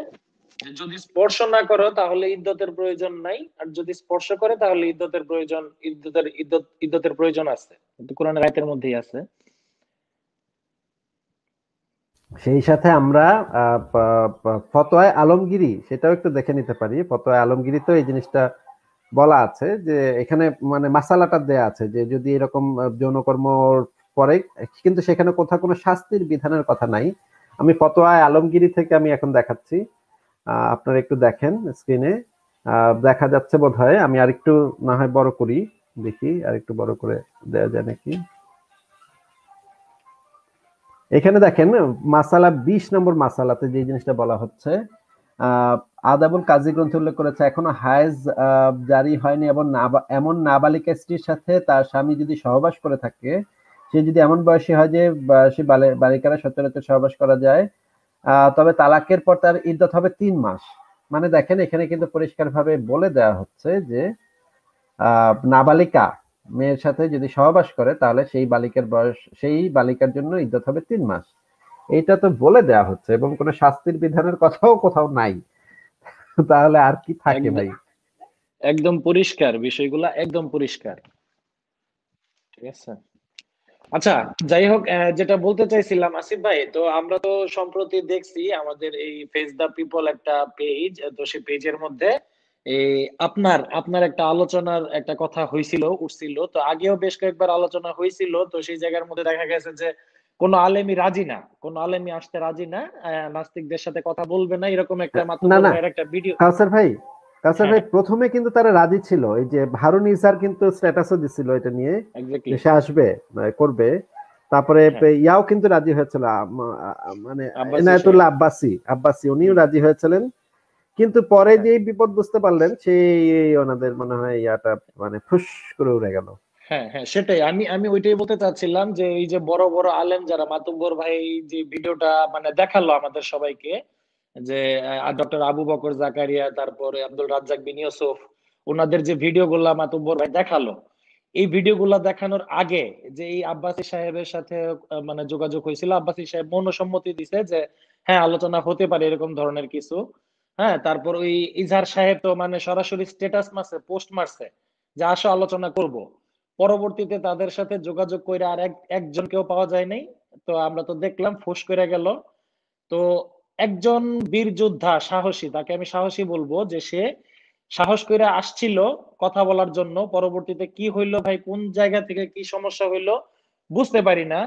যদি স্পর্শ না করো তাহলে ইদ্যতের প্রয়োজন নাই, আর যদি স্পর্শ করে তাহলে ইদ্যতের প্রয়োজন, ইদ্যতের, ইদ্যত, ইদ্যতের প্রয়োজন আছে। কোরআনের আয়াতের মধ্যেই আছে। সেই সাথে আমরা ফতোয়ায় আলমগিরি সেটাও একটু দেখে নিতে পারি। ফতোয়ায় আলমগিরি তো এই জিনিসটা বলা আছে যে, এখানে মানে মাসালাটা দেয়া আছে যে, যদি এরকম যৌনকর্ম পরে, কিন্তু সেখানে কোথাও কোনো শাস্তির বিধানের কথা নাই। আমি ফতোয়ায় আলমগিরি থেকে আমি এখন দেখাচ্ছি। আপনারা একটু দেখেন স্ক্রিনে। দেখা যাচ্ছে বোধ হয় আমি আরেকটু না হয় বড় করি, দেখি, আরেকটু বড় করে দেওয়া যায় নাকি? এখানে দেখেন, মাসালা বিশ নম্বর মাসালাতে যে জিনিসটা বলা হচ্ছে আদাবুল কাজী গ্রন্থে উল্লেখ করেছে, এখনও হায়েজ জারি হয়নি এবং এমন নাবালিকা স্ত্রীর সাথে তার স্বামী যদি সহবাস করে থাকে, সে যদি এমন বয়সী হয় যে সে বালিকারা সচরাচর সহবাস করা যায় তবে তালাকের পর তার ইদ্যত হবে তিন মাস। মানে দেখেন, এখানে কিন্তু পরিষ্কারভাবে বলে দেওয়া হচ্ছে যে নাবালিকা মেয়ের সাথে যদি সহবাস করে তাহলে সেই বালিকার বয়স সেই বালিকার জন্য ইদ্যত হবে তিন মাস। এইটা তো বলে দেওয়া হচ্ছে এবং কোনো শাস্তির বিধানের কথাও কোথাও নাই। তাহলে আর কি থাকে ভাই? একদম পরিষ্কার বিষয়গুলা একদম পরিষ্কার। ঠিক আছে? আচ্ছা যাই হোক যেটা বলতে চাইছিলাম আসিফ ভাই তো আমরা তো সম্প্রতি দেখছি আমাদের এই ফেস দা পিপল একটা পেজ তো সেই পেজের মধ্যে আপনার আপনার একটা আলোচনার একটা কথা হয়েছিল উঠছিল। তো আগেও বেশ কয়েকবার আলোচনা হয়েছিল তো সেই জায়গার মধ্যে দেখা গেছে যে কোনো আলেমই রাজি না। কোনো আলেমি আসতে রাজি না। নাস্তিকদের সাথে কথা বলবে না এরকম একটা মাত্র। একটা ভিডিও কাউসার ভাই কাউসার ভাই হ্যাঁ। প্রথমে কিন্তু তারা রাজি ছিল। এই যে ভারুন ইসার কিন্তু স্ট্যাটাসও দিছিল এটা নিয়ে। সে আসবে করবে। তারপরে হ্যাঁ। ইয়াও কিন্তু রাজি হয়েছিল। মানে এনায়েতুল্লাহ আব্বাসি আব্বাসি উনিও রাজি হয়েছিলেন। কিন্তু পরে যে বিপদ বুঝতে পারলেন সেই ওনাদের মনে হয় ইয়াটা মানে ফুস করে উড়ে গেল। হ্যাঁ হ্যাঁ সেটাই। আমি আমি ওইটাই বলতে চাচ্ছিলাম যে এই যে বড় বড় আলেম যারা মাতুব্বর ভাই যে ভিডিওটা মানে দেখাল আমাদের সবাইকে যে ডক্টর আবু বকর জাকারিয়া তারপরে আব্দুল রাজ্জাক বিন ইউসুফ ওনাদের যে ভিডিও গুলা মাতুব্বর ভাই দেখাল এই ভিডিও গুলা দেখানোর আগে যে এই আব্বাসী সাহেবের সাথে মানে যোগাযোগ হয়েছিল আব্বাসী সাহেব মনোসম্মতি দিছে যে হ্যাঁ আলোচনা হতে পারে এরকম ধরনের কিছু। হ্যাঁ তারপর ওই ইজহার সাহেব তো মানে সরাসরি স্ট্যাটাস মারছে পোস্ট মারছে, যে আসো আলোচনা করব। পরবর্তীতে তাদের সাথে যোগাযোগ করে আর এক, একজনকেও পাওয়া যায় নাই। তো আমরা তো দেখলাম, ফুস করে গেল। তো একজন বীর যোদ্ধা, সাহসী, তাকে আমি সাহসী বলব, যে সে সাহস করে আসছিল কথা বলার জন্য। পরবর্তীতে কি হইল ভাই, কোন জায়গা থেকে কি সমস্যা হইল, বুঝতে পারি না।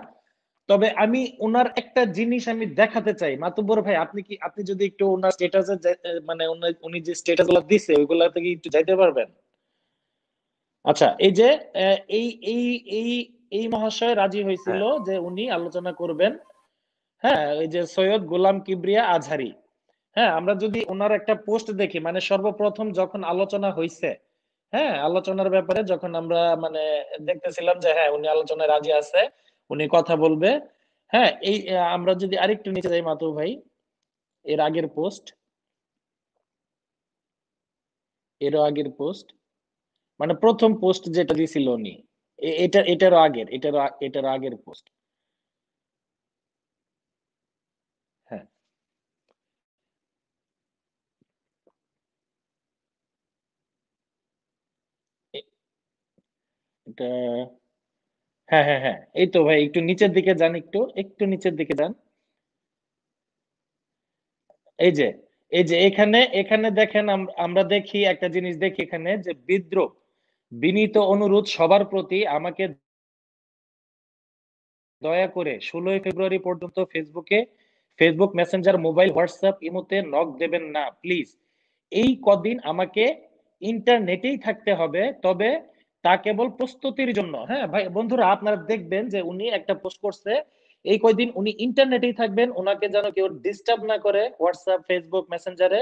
তবে আমি ওনার একটা জিনিস আমি দেখাতে চাই। মাতুব্বর ভাই আপনি কি আপনি যদি একটু ওনার স্ট্যাটাসে মানে উনি- যে স্ট্যাটাসগুলো দিছে ওইগুলা থেকে একটু যাইতে পারবেন? আচ্ছা এই যে এই এই এই এই মহাশয় রাজি হয়েছিল যে উনি আলোচনা করবেন হ্যাঁ এই যে সৈয়দ গোলাম কিবরিয়া আজহারি। হ্যাঁ আমরা যদি ওনার একটা পোস্ট দেখি মানে সর্বপ্রথম যখন আলোচনা হয়েছে হ্যাঁ আলোচনার ব্যাপারে যখন আমরা মানে দেখতেছিলাম যে হ্যাঁ উনি আলোচনায় রাজি আছে উনি কথা বলবে। হ্যাঁ এই আমরা যদি আরেকটু নিচে যাই মাতু ভাই, এর আগের পোস্ট। এরও আগের পোস্ট। মানে প্রথম পোস্ট যেটা দিছিল উনি এটা, এটারও আগের, এটারও এটারও আগের পোস্ট। হ্যাঁ। এটা হ্যাঁ হ্যাঁ হ্যাঁ। এই তো ভাই, একটু নিচের দিকে যান একটু একটু নিচের দিকে যান। এই যে এই যে এখানে এখানে দেখেন আমরা দেখি একটা জিনিস দেখি এখানে যে বিদ্রোহ, বিনীত অনুরোধ সবার প্রতি আমাকে দয়া করে ষোলোই ফেব্রুয়ারি পর্যন্ত ফেসবুকে, ফেসবুক মেসেঞ্জার, মোবাইল, হোয়াটসঅ্যাপ, ইমোতে নক দেবেন না, প্লিজ। এই কদিন আমাকে ইন্টারনেটেই থাকতে হবে, তবে তা কেবল প্রস্তুতির জন্য। হ্যাঁ ভাই, বন্ধুরা, আপনারা দেখবেন যে উনি একটা পোস্ট করছে, এই কয়দিন উনি ইন্টারনেটেই থাকবেন ওনাকে যেন কেউ ডিস্টার্ব না করে হোয়াটসঅ্যাপ ফেসবুক মেসেঞ্জারে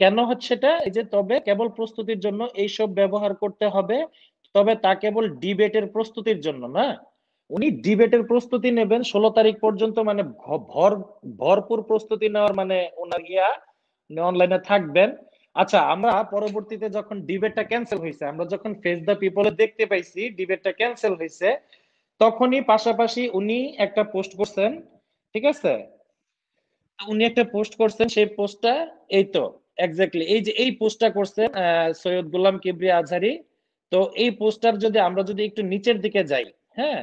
কেন হচ্ছে এটা? এই যে তবে কেবল প্রস্তুতির জন্য এইসব ব্যবহার করতে হবে, তবে তা কেবল ডিবেটের প্রস্তুতির জন্য না। উনি ডিবেটের প্রস্তুতি নেবেন, ষোলো তারিখ পর্যন্ত মানে ভর, ভরপুর প্রস্তুতি নেওয়ার মানে ওনার ইয়া অনলাইনে থাকবেন। আচ্ছা আমরা পরবর্তীতে যখন ডিবেটটা ক্যান্সেল হয়েছে আমরা যখন ফেস দ্য পিপলে দেখতে পাইছি ডিবেটটা ক্যান্সেল হয়েছে তখনই পাশাপাশি উনি একটা পোস্ট করছেন, ঠিক আছে? উনি একটা পোস্ট করছেন, সেই পোস্টটা এই তো এক্স্যাক্টলি এই যে এই পোস্টটা করছেন সৈয়দ গোলাম কিবরিয়া আজহারি, তো এই পোস্টার যদি আমরা যদি একটু নিচের দিকে যাই হ্যাঁ?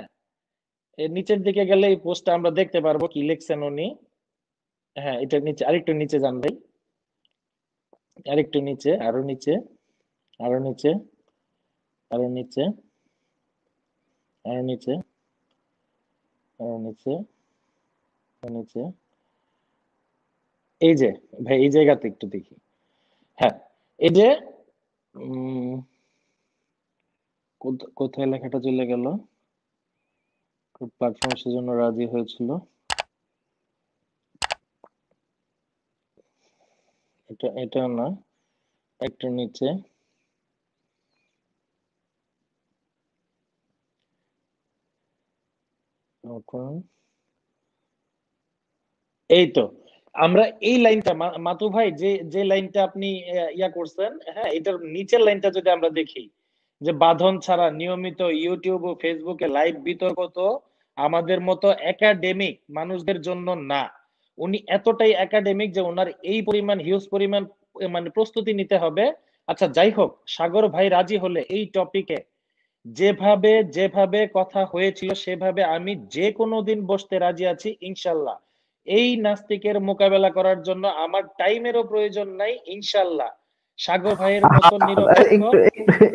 নিচের দিকে গেলে এই পোস্টটা আমরা দেখতে পারব কি লিখছেন উনি হ্যাঁ এটা নিচে, আরেকটু নিচে যান ভাই। আরেকটু নিচে, আরও নিচে আরও নিচে আরও নিচে আরও নিচে আরও নিচে নিচে। এই যে, ভাই, এই জায়গাতে একটু দেখি। হ্যাঁ এই যে কোথায় লেখাটা চলে গেল? প্ল্যাটফর্ম সেজন্য রাজি হয়েছিল। এটা এটা না। একটু নিচে। এই তো, আমরা এই লাইনটা মাতু ভাই, যে যে লাইনটা আপনি ইয়া করছেন হ্যাঁ এটার নিচের লাইনটা যদি আমরা দেখি, যে বাঁধন ছাড়া নিয়মিত ইউটিউব ও ফেসবুকে লাইভ বিতর্ক তো আমাদের মতো একাডেমিক মানুষদের জন্য না। উনি এতটাই একাডেমিক যে ওনার এই পরিমাণ হিউজ পরিমাণ মানে প্রস্তুতি নিতে হবে। আচ্ছা যাই হোক সাগর ভাই রাজি হলে এই টপিকে যেভাবে যেভাবে কথা হয়েছিল সেভাবে আমি যে কোনো দিন বসতে রাজি আছি ইনশাল্লাহ। এই নাস্তিকের মোকাবেলা করার জন্য আমার টাইমেরও প্রয়োজন নাই ইনশাল্লাহ। সাগর ভাইয়ের মতো একটু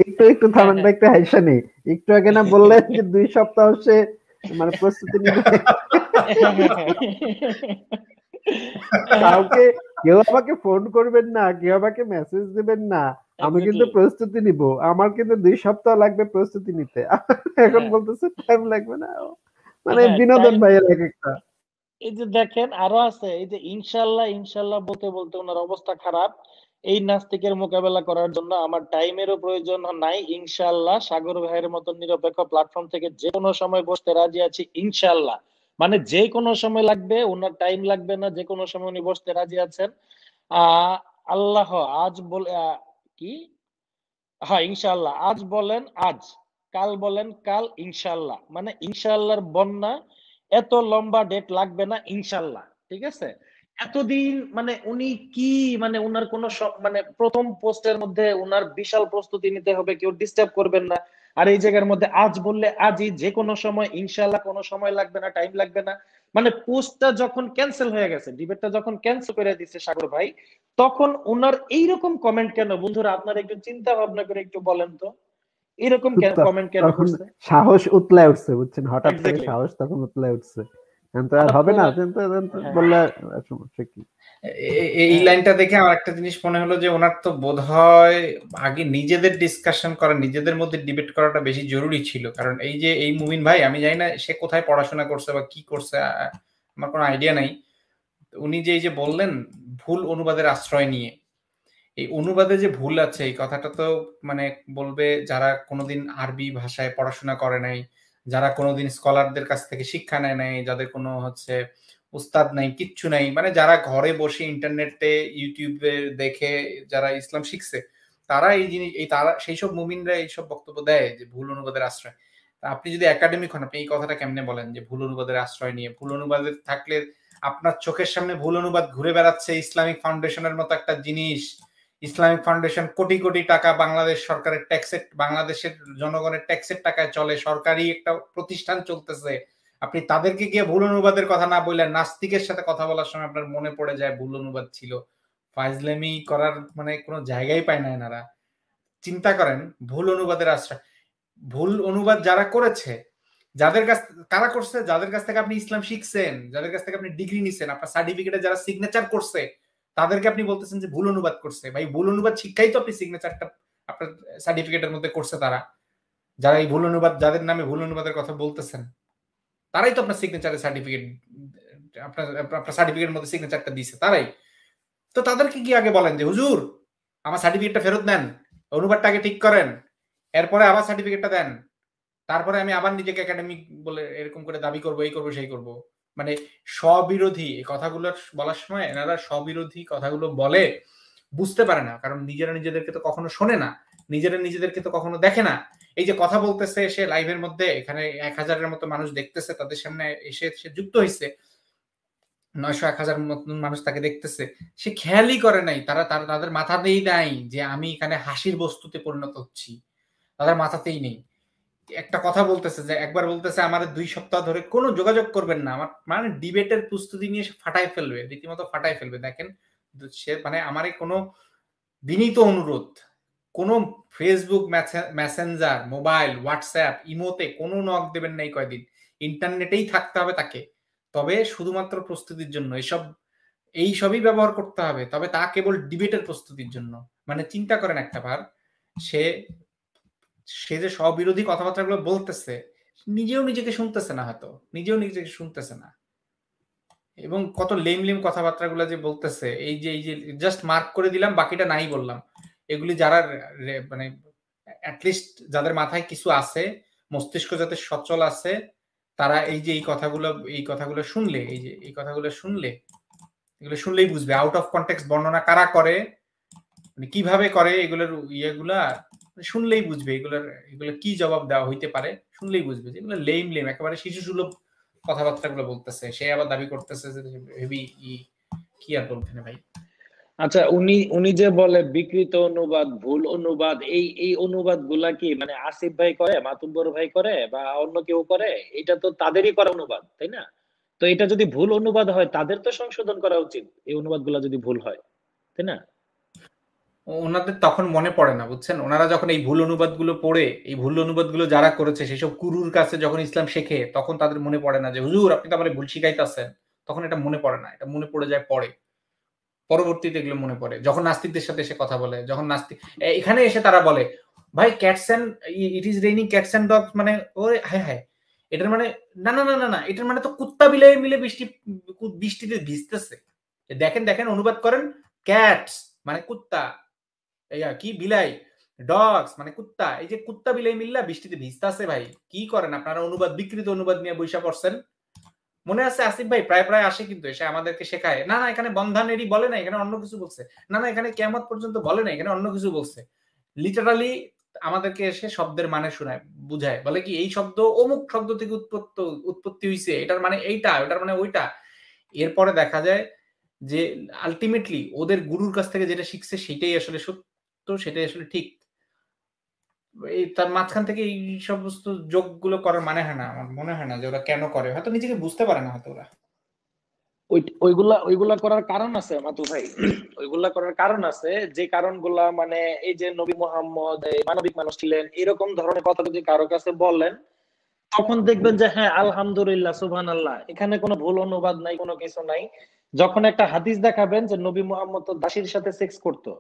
একটু একটু থামেন হ্যাঁ, একটু নেই একটু আগে না বললেন যে দুই সপ্তাহ সে মানে প্রস্তুতি কাউকে কেউ আমাকে ফোন করবেন না কেউ আমাকে মেসেজ দিবেন না আমি কিন্তু প্রস্তুতি নিব। আমার কিন্তু দুই সপ্তাহ লাগবে প্রস্তুতি নিতে। এখন হ্যাঁ। বলতেছে টাইম লাগবে না। মানে হ্যাঁ, বিনোদন ভাইয়ের এক একটা। এই যে দেখেন আরও আছে এই যে ইনশাল্লাহ ইনশাল্লাহ বলতে বলতে ওনার অবস্থা খারাপ। এই নাস্তিকের মোকাবেলা করার জন্য আমার টাইমেরও প্রয়োজন নাই। ইনশাল্লাহ সাগর ভাইয়ের মতো নিরপেক্ষ প্ল্যাটফর্ম থেকে যে কোনো সময় বসতে রাজি আছি ইনশাল্লাহ। মানে যে কোনো সময় লাগবে, ওনার টাইম লাগবে না, যে কোনো সময় উনি বসতে রাজি আছেন। আল্লাহ আজ বলে কি? হ্যাঁ ইনশাল্লাহ আজ বলেন, আজ। কাল বলেন, কাল ইনশাল্লাহ মানে ইনশাল্লাহর বন্যা এত লম্বা ডেট লাগবে না ইনশাল্লাহ ঠিক আছে? এতদিন মানে উনি কি মানে উনার কোন মানে প্রথম পোস্টের মধ্যে উনার বিশাল প্রস্তুতি নিতে হবে, কেউ ডিস্টার্ব করবেন না। আর এই জায়গার মধ্যে আজ বললে আজই যে কোনো সময় ইনশাল্লাহ কোনো সময় লাগবে না টাইম লাগবে না। মানে পোস্টটা যখন ক্যান্সেল হয়ে গেছে ডিবেটটা যখন ক্যান্সেল করে দিচ্ছে সাগর ভাই তখন ওনার এইরকম কমেন্ট কেন? বন্ধুরা আপনার একটু চিন্তা ভাবনা করে একটু বলেন তো। এরকম কমেন্ট কেন করছে? সাহস উতলায় উঠছে বুঝছেন? হঠাৎ করে সাহস তখন উতলায় উঠছে। তো আর হবে না করে- কিন্তু কিন্তু হ্যাঁ। বললে সমস্যা কি এ- এ- এই লাইনটা দেখে আমার একটা জিনিস মনে হলো যে ওনার তো বোধ হয় আগে নিজেদের ডিসকাশন করা নিজেদের মধ্যে ডিবেট করাটা বেশি জরুরি ছিল। কারণ এই যে এই মুমিন ভাই আমি জানি না সে কোথায় পড়াশোনা করছে বা কি করছে আমার কোনো আইডিয়া নাই। উনি যে এই যে বললেন ভুল অনুবাদের আশ্রয় নিয়ে এই অনুবাদে যে ভুল আছে এই কথাটা তো মানে বলবে যারা কোনোদিন আরবি ভাষায় পড়াশোনা করে নাই যারা কোনোদিন স্কলারদের কাছ থেকে শিক্ষা নেয় নাই, যাদের কোনো হচ্ছে উস্তাদ নাই, কিচ্ছু নাই মানে যারা ঘরে বসে ইন্টারনেটে ইউটিউবে দেখে যারা ইসলাম শিখছে, তারা এই জিনিস, এই তারা, সেই সব মুমিনরা এইসব বক্তব্য দেয় যে ভুল অনুবাদের আশ্রয়। আপনি যদি একাডেমিক হন, আপনি এই কথাটা কেমনে বলেন যে ভুল অনুবাদের আশ্রয় নিয়ে? ভুল অনুবাদের থাকলে আপনার চোখের সামনে ভুল অনুবাদ ঘুরে বেড়াচ্ছে ইসলামিক ফাউন্ডেশনের মতো একটা জিনিস। ইসলামিক ফাউন্ডেশন কোটি কোটি টাকা বাংলাদেশ সরকারের ট্যাক্সের বাংলাদেশের জনগণের ট্যাক্সের টাকায় চলে, সরকারি একটা প্রতিষ্ঠান চলতেছে। আপনি তাদেরকে গিয়ে ভুল অনুবাদের কথা না বললেন, নাস্তিকের সাথে কথা বলার সময় আপনার মনে পড়ে যায় ভুল অনুবাদ ছিল। ফাইজলেমি করার মানে কোনো জায়গায় পায় না এনারা। চিন্তা করেন, ভুল অনুবাদের আশ্রয়। ভুল অনুবাদ যারা করেছে, যাদের কাছ কারা করছে, যাদের কাছ থেকে আপনি ইসলাম শিখছেন, যাদের কাছ থেকে আপনি ডিগ্রি নিছেন, আপনার সার্টিফিকেটে যারা সিগনেচার করছে তাদেরকে আপনি বলতেছেন যে ভুল অনুবাদ করছে ভাই ভুল অনুবাদ শিক্ষাই তো আপনি সিগনেচারটা আপনার সার্টিফিকেটের মধ্যে করছে তারা। যারা এই ভুল অনুবাদ, যাদের নামে ভুল অনুবাদের কথা বলতেছেন, তারাই তো আপনার সিগনেচারের সার্টিফিকেট আপনার আপনার সার্টিফিকেটের মধ্যে সিগনেচারটা দিছে, তারাই। তো তাদেরকে কি আগে বলেন যে, হুজুর, আমার সার্টিফিকেটটা ফেরত দেন, অনুবাদটা আগে ঠিক করেন, এরপরে আবার সার্টিফিকেটটা দেন, তারপরে আমি আবার নিজেকে একাডেমিক বলে এরকম করে দাবি করব, এই করব, সেই করব। মানে স্ববিরোধী এই কথাগুলো বলার সময় এনারা স্ববিরোধী কথাগুলো বলে বুঝতে পারে না। কারণ নিজেরা নিজেদেরকে তো কখনো শোনে না, নিজেরা নিজেদেরকে তো কখনো দেখে না। এই যে কথা বলতেছে সে লাইভের মধ্যে, এখানে এক হাজারের মতো মানুষ দেখতেছে, তাদের সামনে এসে সে যুক্ত হয়েছে নয়শো এক হাজার মতন মানুষ তাকে দেখতেছে। সে খেয়ালই করে নাই, তারা তারা, তাদের মাথাতেই নাই যে আমি এখানে হাসির বস্তুতে পরিণত হচ্ছি। তাদের মাথাতেই নেই। একটা কথা বলতেছে যে, একবার বলতেছে আমার দুই সপ্তাহ ধরে কোনো যোগাযোগ করবেন না। আমার মানে ডিবেটের প্রস্তুতি নিয়ে সে ফাটাই ফেলবে, রীতিমতো ফাটাই ফেলবে। দেখেন, সে মানে আমার কোনো বিনীত অনুরোধ, কোনো ফেসবুক মেসেঞ্জার মোবাইল হোয়াটসঅ্যাপ ইমোতে কোনো নক দেবেন না এই কয়দিন। ইন্টারনেটেই থাকতে হবে তাকে। তবে শুধুমাত্র প্রস্তুতির জন্য। এসব, এই সবই ব্যবহার করতে হবে। তবে তা কেবল ডিবেটের প্রস্তুতির জন্য। মানে চিন্তা করেন একটা বার সে সে যে স্ববিরোধী কথাবার্তাগুলো বলতেছে, নিজেও নিজেকে শুনতেছে না হয়তো। নিজেও নিজেকে শুনতেছে না। এবং কত লেম লেম কথাবার্তাগুলো যে বলতেছে, এই যে এই যে জাস্ট মার্ক করে দিলাম, বাকিটা নাই বললাম। এগুলি যারা মানে অ্যাটলিস্ট যাদের মাথায় কিছু আছে, মস্তিষ্ক যাতে সচল আছে, তারা এই যে, এই কথাগুলো এই কথাগুলো শুনলে, এই যে, এই কথাগুলো শুনলে, এগুলো শুনলেই বুঝবে। আউট অফ কন্টেক্স বর্ণনা কারা করে? মানে কীভাবে করে এগুলোর ইয়েগুলা? শুনলেই বুঝবে এগুলোর এগুলো কি জবাব দেওয়া হইতে পারে, শুনলেই বুঝবে যেগুলো লেম লেম একেবারে শিশু সুলভ কথাবার্তা গুলো বলতেছে। সে আবার দাবি করতেছে যে হেভি কি আর বলবেন ভাই? আচ্ছা উনি উনি যে বলে বিকৃত অনুবাদ, ভুল অনুবাদ, এই এই অনুবাদগুলা কি মানে আসিফ ভাই করে মাতুব্বর ভাই করে বা অন্য কেউ করে? এটা তো তাদেরই করা অনুবাদ, তাই না? তো এটা যদি ভুল অনুবাদ হয়, তাদের তো সংশোধন করা উচিত, এই অনুবাদগুলা যদি ভুল হয়, তাই না? ওনাদের তখন মনে পড়ে না, বুঝছেন? ওনারা যখন এই ভুল অনুবাদগুলো পড়ে, এই ভুল অনুবাদগুলো যারা করেছে, সেসব কুরুর কাছে যখন ইসলাম শেখে, তখন তাদের মনে পড়ে না যে, হুজুর, আপনি তো আমার ভুল শিখাইতেছেন। তখন এটা মনে পড়ে না, এটা মনে পড়ে যায় পরে। পরবর্তীতে এগুলো মনে পড়ে। যখন নাস্তিকদের সাথে এসে কথা বলে, যখন নাস্তিক এখানে এসে তারা বলে, ভাই cats and it is raining cats and dogs মানে ও হায় হ্যাঁ এটার মানে না না না না না, এটার মানে তো কুত্তা বিলাই মিলে বৃষ্টি বৃষ্টিতে ভিজতেছে। দেখেন দেখেন, অনুবাদ করেন ক্যাটস মানে কুত্তা। কি বিলাই? ডগস মানে কুত্তা। এই যে কুত্তা বিলাই মিল্লা, বৃষ্টিতে ভিজতাছে ভাই। কি করেন আপনারা? অনুবাদ, বিকৃত অনুবাদ নিয়ে বৈশা পড়ছেন। মনে আছে আসিফ ভাই? প্রায় প্রায় আসে কিন্তু, এসে আমাদেরকে শেখায়। না না, এখানে বন্ধানেরই বলে না, এখানে অন্য কিছু বলছে। না না, এখানে কেমত পর্যন্ত বলে না, এখানে অন্য কিছু বলছে। লিটারালি আমাদেরকে এসে শব্দের মানে শোনায়, বুঝায়। বলে কি, এই শব্দ অমুক শব্দ থেকে উৎপত্তি উৎপত্তি হয়েছে এটার মানে এইটা ওটার মানে ওইটা। এরপরে দেখা যায় যে আলটিমেটলি ওদের গুরুর কাছ থেকে যেটা শিখছে, সেটাই আসলে সত্য। সেটাই আসলে ঠিক। এই তার মাঝখান থেকে এই সমস্ত যোগগুলো করার মানে হয় না, আমার মনে হয় না যে ওরা কেন করে। হয়তো নিজেকে বুঝতে পারে না হয়তো ওরা। ওইগুলা ওইগুলা করার কারণ আছে ভাই। ওইগুলা করার কারণ আছে যে কারণগুলা মানে এই যে নবী মোহাম্মদ মানবিক মানুষ ছিলেন, এরকম ধরনের কথা যদি কারও কাছে বলেন, তখন দেখবেন যে হ্যাঁ আলহামদুলিল্লাহ সুবহান আল্লাহ এখানে কোনো ভুল অনুবাদ নাই, কোনো কিছু নাই। যখন একটা হাদিস দেখাবেন যে নবী মোহাম্মদ তো দাসীর সাথে সেক্স করতো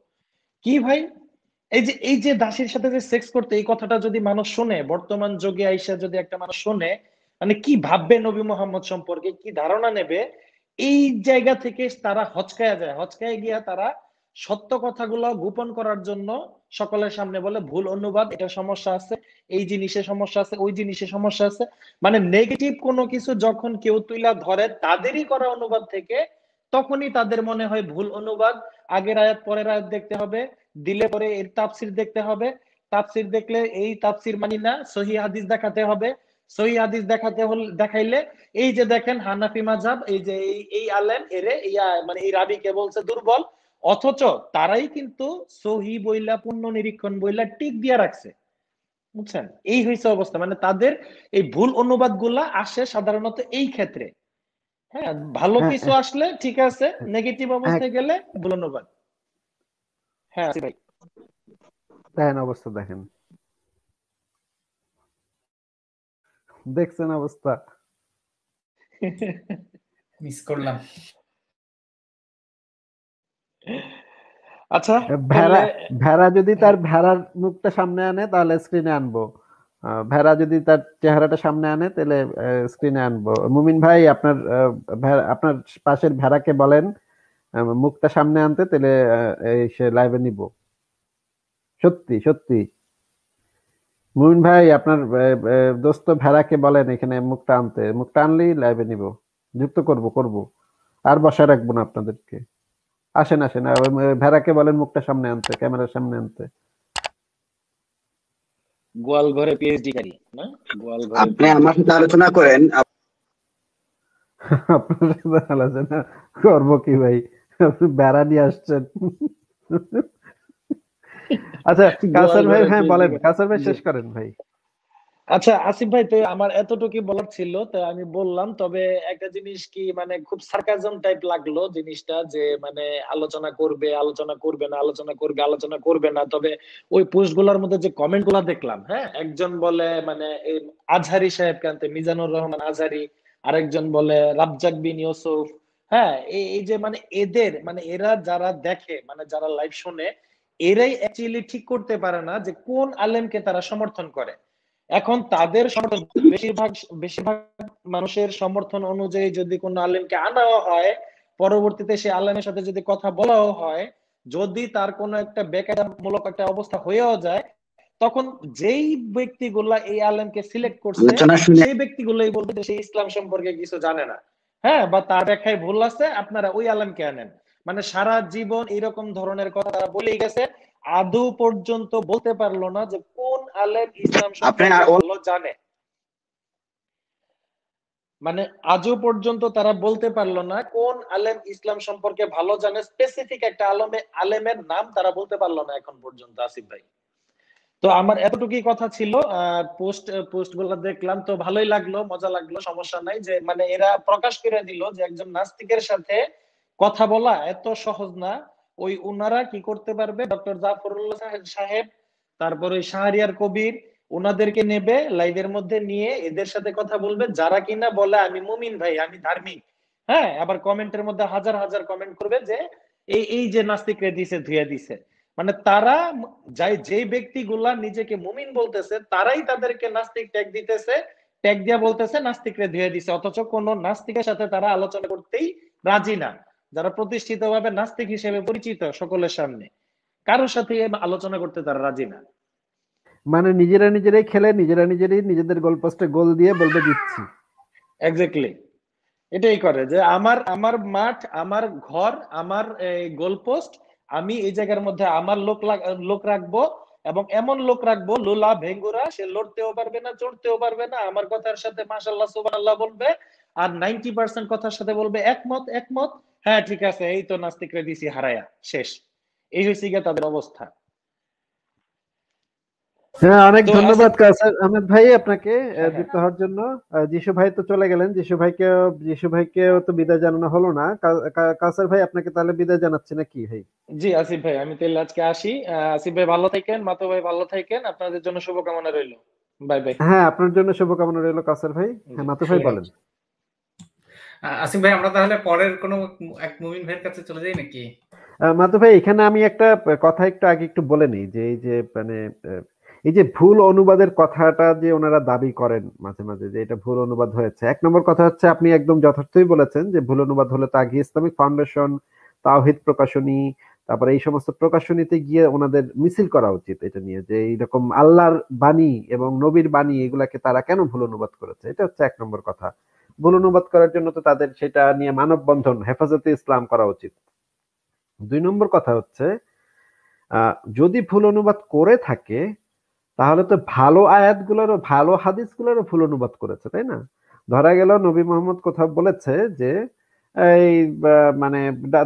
কি ভাই? এই যে এই যে দাসীর সাথে যে সেক্স করতে, এই কথাটা যদি মানুষ শোনে, বর্তমান যুগে আইসা যদি একটা মানুষ শোনে মানে কি ভাববে নবী মোহাম্মদ সম্পর্কে, কি ধারণা নেবে? এই জায়গা থেকে তারা হচকায়া যায়। হচকায় গিয়া তারা সত্য কথাগুলো গোপন করার জন্য সকলের সামনে বলে, ভুল, অনুবাদ, এটা সমস্যা আছে, এই জিনিসে সমস্যা আছে, ওই জিনিসে সমস্যা আছে। মানে নেগেটিভ কোনো কিছু যখন কেউ তুইলা ধরে, তাদেরই করা অনুবাদ থেকে, তখনই তাদের মনে হয় ভুল, অনুবাদ। আগের আয়াত, পরের আয়াত দেখতে হবে, দিলে পরে এর তাফসির দেখতে হবে। তাফসির দেখলে এই তাফসির মানি না, সহি হাদিস দেখাতে হবে। সহি হাদিস দেখাতে হলে, দেখাইলে এই যে দেখেন হানাফি মাযহাব, এই যে এই এই আলেম এরে ইয়া মানে এই রাবিকে বলছে দুর্বল। অথচ তারাই কিন্তু সহি বইলা, পূর্ণ নিরীক্ষণ বইলা টিক দিয়া রাখছে। বুঝছেন? এই হয়েছে অবস্থা। মানে তাদের এই ভুল অনুবাদগুলা আসে সাধারণত এই ক্ষেত্রে। হ্যাঁ ভালো হ্যাঁ, কিছু আসলে ঠিক আছে নেগেটিভ অবস্থায় গেলে ধন্যবাদ হ্যাঁ ভাই। দেখেন অবস্থা দেখেন। দেখছেন অবস্থা। মিস করলাম। আচ্ছা ভেড়া ভেড়া যদি তার ভেড়ার মুখটা সামনে আনে তাহলে স্ক্রিনে আনব। ভেড়া যদি তার চেহারাটা সামনে আনে, তাহলে স্ক্রিনে আনব। মুমিন ভাই, আপনার আপনার পাশের ভেড়াকে বলেন মুখটা সামনে আনতে, তাহলে সে লাইভে নিব। সত্যি সত্যি। মুমিন ভাই, আপনার দোস্ত ভেড়াকে বলেন এখানে মুখটা আনতে। মুখটা আনলেই লাইভে নিব। যুক্ত করব করব। আর বসায় রাখব না আপনাদেরকে। আসেন আসেন। ভেড়াকে বলেন মুখটা সামনে আনতে, ক্যামেরার সামনে আনতে। গোয়াল ঘরে পিএইচডি কারি না? গোয়াল ঘরে আপনি আমার সাথে আলোচনা করেন। আপনার সাথে আলোচনা করব কি ভাই? আপনি বেড়া নিয়ে আসছেন। আচ্ছা কাসার ভাই হ্যাঁ বলেন কাসার ভাই শেষ করেন ভাই। আচ্ছা আসিফ ভাই, তো আমার এতটুকু বলার ছিল, তো আমি বললাম, তবে একটা জিনিস কি মানে খুব সার্কাজম টাইপ লাগল জিনিসটা, যে মানে আলোচনা করবে আলোচনা করবে না, আলোচনা করবে আলোচনা করবে না, তবে ওই পোস্টগুলার মধ্যে যে কমেন্টগুলা দেখলাম হ্যাঁ একজন বলে মানে আজহারি সাহেব কান্তে মিজানুর রহমান আজহারি, আরেকজন বলে রাজ্জাক বিন ইউসুফ হ্যাঁ এই যে মানে এদের মানে এরা যারা দেখে মানে যারা লাইভ শুনে, এরাই অ্যাকচুয়ালি ঠিক করতে পারে না যে কোন আলেমকে তারা সমর্থন করে। এখন তাদের সমর্থন বেশিরভাগ বেশিরভাগ মানুষের সমর্থন অনুযায়ী যদি কোন আলেমকে আনাও হয় পরবর্তীতে সে আলেমের সাথে যদি কথা বলাও হয় যদি তার কোনো একটা বেকারমূলক একটা অবস্থা হয়েও যায় তখন যেই ব্যক্তিগুলা এই আলেমকে সিলেক্ট করছে সেই ব্যক্তিগুলোই বলবে যে সে ইসলাম সম্পর্কে কিছু জানে না। হ্যাঁ বা তার ব্যাখ্যায় ভুল আছে আপনারা ওই আলেমকে আনেন। মানে সারা জীবন এরকম ধরনের কথা তারা বলেই গেছে আদৌ পর্যন্ত বলতে পারল না যে কোন আলেম ইসলাম সম্পর্কে ভালো জানে। মানে আজও পর্যন্ত তারা বলতে পারল না কোন আলেম ইসলাম সম্পর্কে ভালো জানে স্পেসিফিক একটা আলমে আলেমের নাম তারা বলতে পারল না এখন পর্যন্ত আসিফ ভাই। তো আমার এতটুকুই কথা ছিল পোস্ট পোস্টগুলো দেখলাম তো ভালোই লাগল মজা লাগল সমস্যা নাই যে মানে এরা প্রকাশ করে দিল যে একজন নাস্তিকের সাথে কথা বলা এত সহজ না। ওই উনারা কি করতে পারবে? ডক্টর জাফরুল্লাহ সাহেব- তারপর শাহরিয়ার কবির ওনাদেরকে নেবে, লাইভের মধ্যে নিয়ে এদের সাথে কথা বলবে। যারা কিনা বলে, আমি মুমিন ভাই, আমি ধার্মিক। হ্যাঁ আবার কমেন্টের মধ্যে হাজার হাজার কমেন্ট করবে যে, এই এই যে নাস্তিকরে দিছে ধুয়ে দিছে। মানে তারা যাই, যেই ব্যক্তিগুলা নিজেকে মুমিন বলতেছে, তারাই তাদেরকে নাস্তিক ট্যাগ দিতেছে, ট্যাগ দিয়া বলতেছে, নাস্তিকরে ধুয়ে দিছে। অথচ কোন নাস্তিকের সাথে তারা আলোচনা করতেই রাজি না। যারা প্রতিষ্ঠিত ভাবে নাস্তিক হিসেবে পরিচিত সকলের সামনে কারোর সাথে আলোচনা করতে তারা রাজি না। মানে নিজেরা নিজেরাই খেলে নিজেরা নিজেরাই নিজেদের গোল পোস্টে গোল দিয়ে বলবে দিচ্ছি। এক্স্যাক্টলি এটাই করে যে আমার আমার মাঠ আমার ঘর আমার গোল পোস্ট আমি এই জায়গার মধ্যে আমার লোক লোক রাখব এবং এমন লোক রাখব লোলা ভেঙ্গুরা সে লড়তেও পারবে না চড়তেও পারবে না আমার কথার সাথে মাশাল্লাহ সুবহানাল্লাহ বলবে আর নাইনটি পার্সেন্ট কথার সাথে বলবে একমত একমত। হ্যাঁ ঠিক আছে এই তো নাস্তিকরে দিছি হারায়া শেষ। এই হয়েছে গিয়ে তাদের অবস্থা। হ্যাঁ অনেক ধন্যবাদ কাসার আহমেদ ভাই আপনাকে হ্যাঁ, যুক্ত হওয়ার জন্য। যিশু ভাই তো চলে গেলেন যিশু ভাইকে যিশু ভাইকেও তো বিদায় জানানো হলো না। কা- কা- কাসার ভাই আপনাকে তাহলে বিদায় জানাচ্ছি নাকি ভাই? জি আসিফ ভাই আমি তাহলে আজকে আসি। আসিফ ভাই ভালো থাকেন মাতো ভাই ভালো থাকেন। আপনাদের জন্য শুভকামনা রইল। Bye bye. হ্যাঁ আপনার জন্য শুভকামনা রইল কাসার ভাই। হ্যাঁ মাতু ভাই বলেন। আ- আসিফ ভাই, আমরা তাহলে পরের কোনো এক মুমিন ভাইয়ের কাছে চলে যাই নাকি? মাধু ভাই, এখানে আমি একটা কথা একটু আগে একটু বলে নিই যে, এই যে মানে এই যে ভুল অনুবাদের কথাটা যে ওনারা দাবি করেন মাঝে মাঝে যে এটা ভুল অনুবাদ হয়েছে। এক নম্বর কথা হচ্ছে, আপনি একদম যথার্থই বলেছেন যে ভুল অনুবাদ হলে তা আগে ইসলামিক ফাউন্ডেশন, তাওহিদ প্রকাশনী, তারপরে এই সমস্ত প্রকাশনীতে গিয়ে ওনাদের মিছিল করা উচিত এটা নিয়ে যে এইরকম আল্লাহর বাণী এবং নবীর বাণী এগুলাকে তারা কেন ভুল অনুবাদ করেছে? এটা হচ্ছে এক নম্বর কথা। ভুল অনুবাদ করার জন্য তো তাদের সেটা নিয়ে মানববন্ধন, হেফাজতে ইসলাম করা উচিত। দুই নম্বর কথা হচ্ছে যদি ভুল অনুবাদ করে থাকে, তাহলে তো ভালো আয়াতগুলোরও, ভালো হাদিসগুলোরও ভুল অনুবাদ করেছে, তাই না? ধরা গেল নবী মোহাম্মদ কোথাও বলেছে যে, এই মানে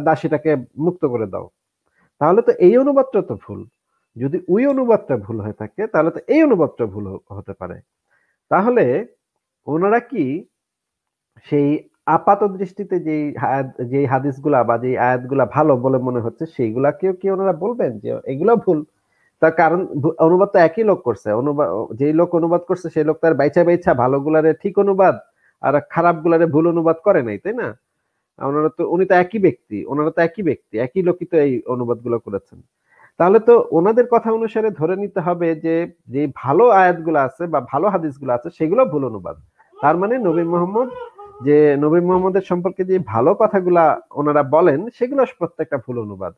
দাসীটাকে মুক্ত করে দাও। তাহলে তো এই অনুবাদটা তো ভুল। যদি ওই অনুবাদটা ভুল হয়ে থাকে, তাহলে তো এই অনুবাদটা ভুল হতে পারে। তাহলে ওনারা কি সেই আপাত দৃষ্টিতে যে যে হাদিসগুলা বা যে আয়াতগুলা ভালো বলে মনে হচ্ছে, সেইগুলাকেও কি ওনারা বলবেন যে এগুলো ভুল? তার কারণ অনুবাদ তো একই লোক করছে। অনুবাদ যেই লোক অনুবাদ করছে, সেই লোক তার বাইচা বাইচা ভালো গুলারে ঠিক অনুবাদ আর খারাপ গুলারে ভুল অনুবাদ করে নাই, তাই না? ওনারা তো, উনি তো একই ব্যক্তি, ওনারা তো একই ব্যক্তি, একই লোকই তো এই অনুবাদগুলো করেছেন। তাহলে তো ওনাদের কথা অনুসারে ধরে নিতে হবে যে যে ভালো আয়াতগুলো আছে বা ভালো হাদিসগুলো আছে, সেগুলো ভুল অনুবাদ। তার মানে নবী মোহাম্মদ যে নবী মোহাম্মদের সম্পর্কে যে ভালো কথাগুলা ওনারা বলেন সেগুলো প্রত্যেকটা ভুল অনুবাদ।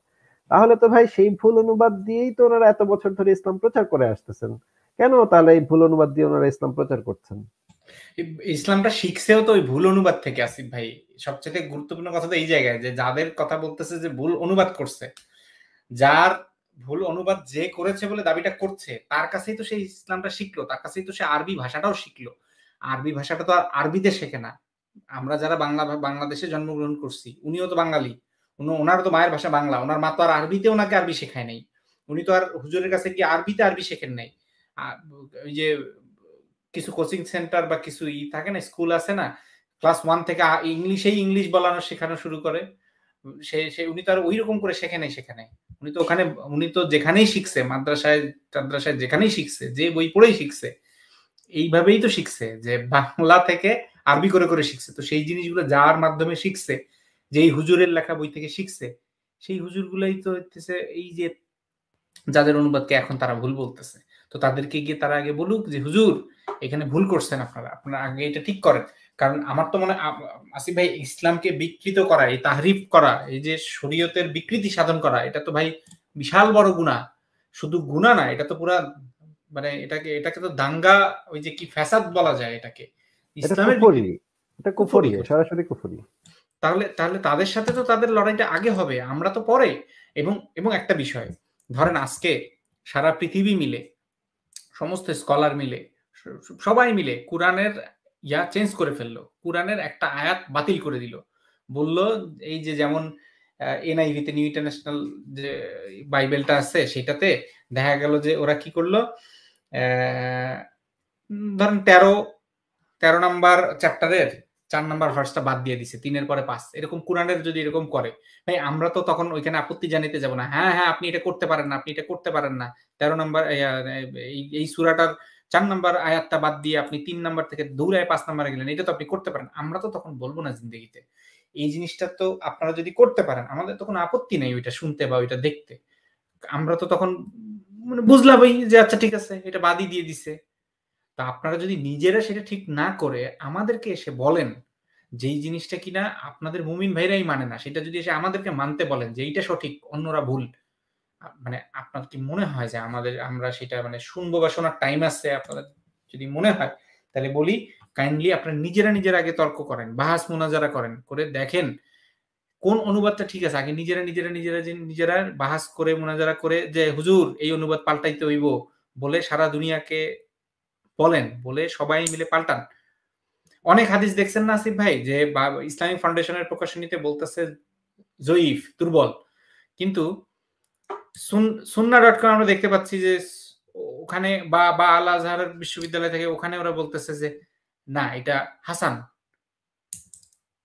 তাহলে তো ভাই, সেই ভুল অনুবাদ দিয়েই তো ওনারা এত বছর ধরে ইসলাম প্রচার করে আসতেছেন। কেন তাহলে এই ভুল অনুবাদ দিয়ে ওনারা ইসলাম প্রচার করছেন? ইসলামটা শিখছেও তো ওই ভুল অনুবাদ থেকে, আসিফ ভাই। সবচেয়ে গুরুত্বপূর্ণ কথা তো এই জায়গায়, যে যাদের কথা বলতেছে যে ভুল অনুবাদ করছে, যার ভুল অনুবাদ যে করেছে বলে দাবিটা করছে, তার কাছেই তো সেই ইসলামটা শিখলো, তার কাছেই তো সে আরবি ভাষাটাও শিখলো। আরবি ভাষাটা তো আর আরবিতে শেখে না। আমরা যারা বাংলা, বাংলাদেশে জন্মগ্রহণ করছি, উনিও তো বাঙালি। ওনার তো মায়ের ভাষা বাংলা, ওনার মা তো আর আরবিতে ওনাকে আরবি শেখায় নাই। উনি তো আর হুজুরের কাছে গিয়ে আরবিতে আরবি শেখেন নাই। ওই যে কিছু কোচিং সেন্টার বা কিছু ই থাকে না স্কুল আছে না ক্লাস ওয়ান থেকে ইংলিশেই ইংলিশ বলানো শেখানো শুরু করে। সে সে, উনি তো আর ওই রকম করে শেখে নাই সেখানে। উনি তো ওখানে, উনি তো যেখানেই শিখছে, মাদ্রাসায়, টাদ্রাসায় যেখানেই শিখছে, যে বই পড়েই শিখছে, এইভাবেই তো শিখছে যে বাংলা থেকে আরবি করে করে শিখছে। তো সেই জিনিসগুলো যার মাধ্যমে শিখছে, যেই হুজুরের লেখা বই থেকে শিখছে, সেই হুজুরগুলাই তো হচ্ছে এই যে যাদের অনুবাদকে এখন তারা ভুল বলতেছে। তো তাদেরকে গিয়ে তারা আগে বলুক যে, হুজুর, এখানে ভুল করছেন আপনারা। আপনারা আগে এটা ঠিক করেন। কারণ আমার তো মনে আসিফ ভাই, ইসলামকে বিকৃত করা, এই তাহরিফ করা, এই যে শরীয়তের বিকৃতি সাধন করা, এটা তো ভাই বিশাল বড় গুণা। শুধু গুণা না, এটা তো পুরা মানে এটাকে এটাকে তো দাঙ্গা, ওই যে কি ফ্যাসাদ বলা যায় এটাকে। এটা ইসলামের কুফরি বিকৃতি। এটা কুফরি কুফরি। সরাসরি কুফরি তাহলে তাহলে তাদের সাথে তো তাদের লড়াইটা আগে হবে আমরা তো পরে এবং এবং একটা বিষয় ধরেন আজকে সারা পৃথিবী মিলে সমস্ত স্কলার মিলে সবাই মিলে কোরআনের ইয়া চেঞ্জ করে ফেলল কোরআনের একটা আয়াত বাতিল করে দিল বলল এই যে যেমন এনআইভিতে নিউ ইন্টারন্যাশনাল যে বাইবেলটা আছে সেটাতে দেখা গেল যে ওরা কি করল আহ, ধরেন তেরো তেরো নাম্বার চ্যাপ্টারের চার নাম্বার ভার্সটা বাদ দিয়ে দিছে, তিনের পরে পাঁচ। এরকম কোরআনের যদি এরকম করে, ভাই, আমরা তো তখন ওইখানে আপত্তি জানিতে যাব না। হ্যাঁ হ্যাঁ আপনি এটা করতে পারেন না, আপনি এটা করতে পারেন না। তেরো নাম্বার এই সুরাটার চার নাম্বার আয়াতটা বাদ দিয়ে আপনি তিন নাম্বার থেকে দৌড়ায় পাঁচ নাম্বারে গেলেন, এটা তো আপনি করতে পারেন আমরা তো তখন বলব না জিন্দগিতে। এই জিনিসটা তো আপনারা যদি করতে পারেন, আমাদের তো কোনো আপত্তি নেই ওইটা শুনতে বা ওইটা দেখতে। আমরা তো তখন মানে বুঝলাম ওই যে আচ্ছা ঠিক আছে, এটা বাদই দিয়ে দিছে। তা আপনারা যদি নিজেরা সেটা ঠিক না করে আমাদেরকে এসে বলেন যেই জিনিসটা কিনা আপনাদের মুমিন ভাইরাই মানে না, সেটা যদি এসে আমাদেরকে মানতে বলেন যে এইটা সঠিক, অন্যরা ভুল মানে আপনার কি মনে হয় যে আমাদের, আমরা সেটা মানে শুনব বা শোনার টাইম আছে আপনাদের যদি মনে হয়, তাহলে বলি কাইন্ডলি আপনারা নিজেরা নিজেরা আগে তর্ক করেন, বাহাস মোনাজারা করেন, করে দেখেন কোন অনুবাদটা ঠিক আছে। আগে নিজেরা নিজেরা নিজেরা যে নিজেরা বাহাস করে মোনাজারা করে যে, হুজুর, এই অনুবাদ পাল্টাইতে হইব বলে সারা দুনিয়াকে বলেন, বলে সবাই মিলে পাল্টান। অনেক হাদিস দেখছেন না, আসিফ ভাই, যে ইসলামিক ফাউন্ডেশনের প্রকাশনীতে বলতেছে, জয়ীফ, দুর্বল। কিন্তু সুন্না ডট কম আমরা দেখতে পাচ্ছি যে, ওখানে বা বা আল আজহার বিশ্ববিদ্যালয় থেকে ওখানে ওরা বলতেছে যে, না, এটা হাসান।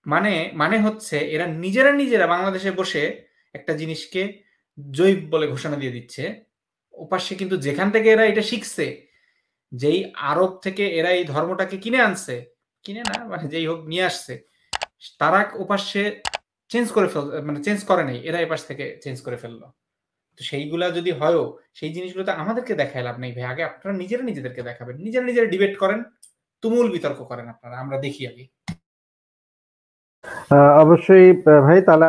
মানে মানে হচ্ছে এরা নিজেরা নিজেরা বাংলাদেশে বসে একটা জিনিসকে জৈব বলে ঘোষণা দিয়ে দিচ্ছে। ওপাশে কিন্তু যেখান থেকে এরা এটা শিখছে যেই আরব থেকে এরা এই ধর্মটাকে কিনে আনছে, কিনে না মানে যেই হোক নিয়ে আসছে, তারা ওপাশে চেঞ্জ করে ফেল মানে চেঞ্জ করে নাই, এরা এপাশ থেকে চেঞ্জ করে ফেলল। তো সেইগুলা যদি হয়ও, সেই জিনিসগুলো তো আমাদেরকে দেখায় লাভ নেই ভাই। আগে আপনারা নিজেরা নিজেদেরকে দেখাবেন, নিজেরা নিজেরা ডিবেট করেন, তুমুল বিতর্ক করেন আপনারা, আমরা দেখি আগে। অবশ্যই ভাই, তাহলে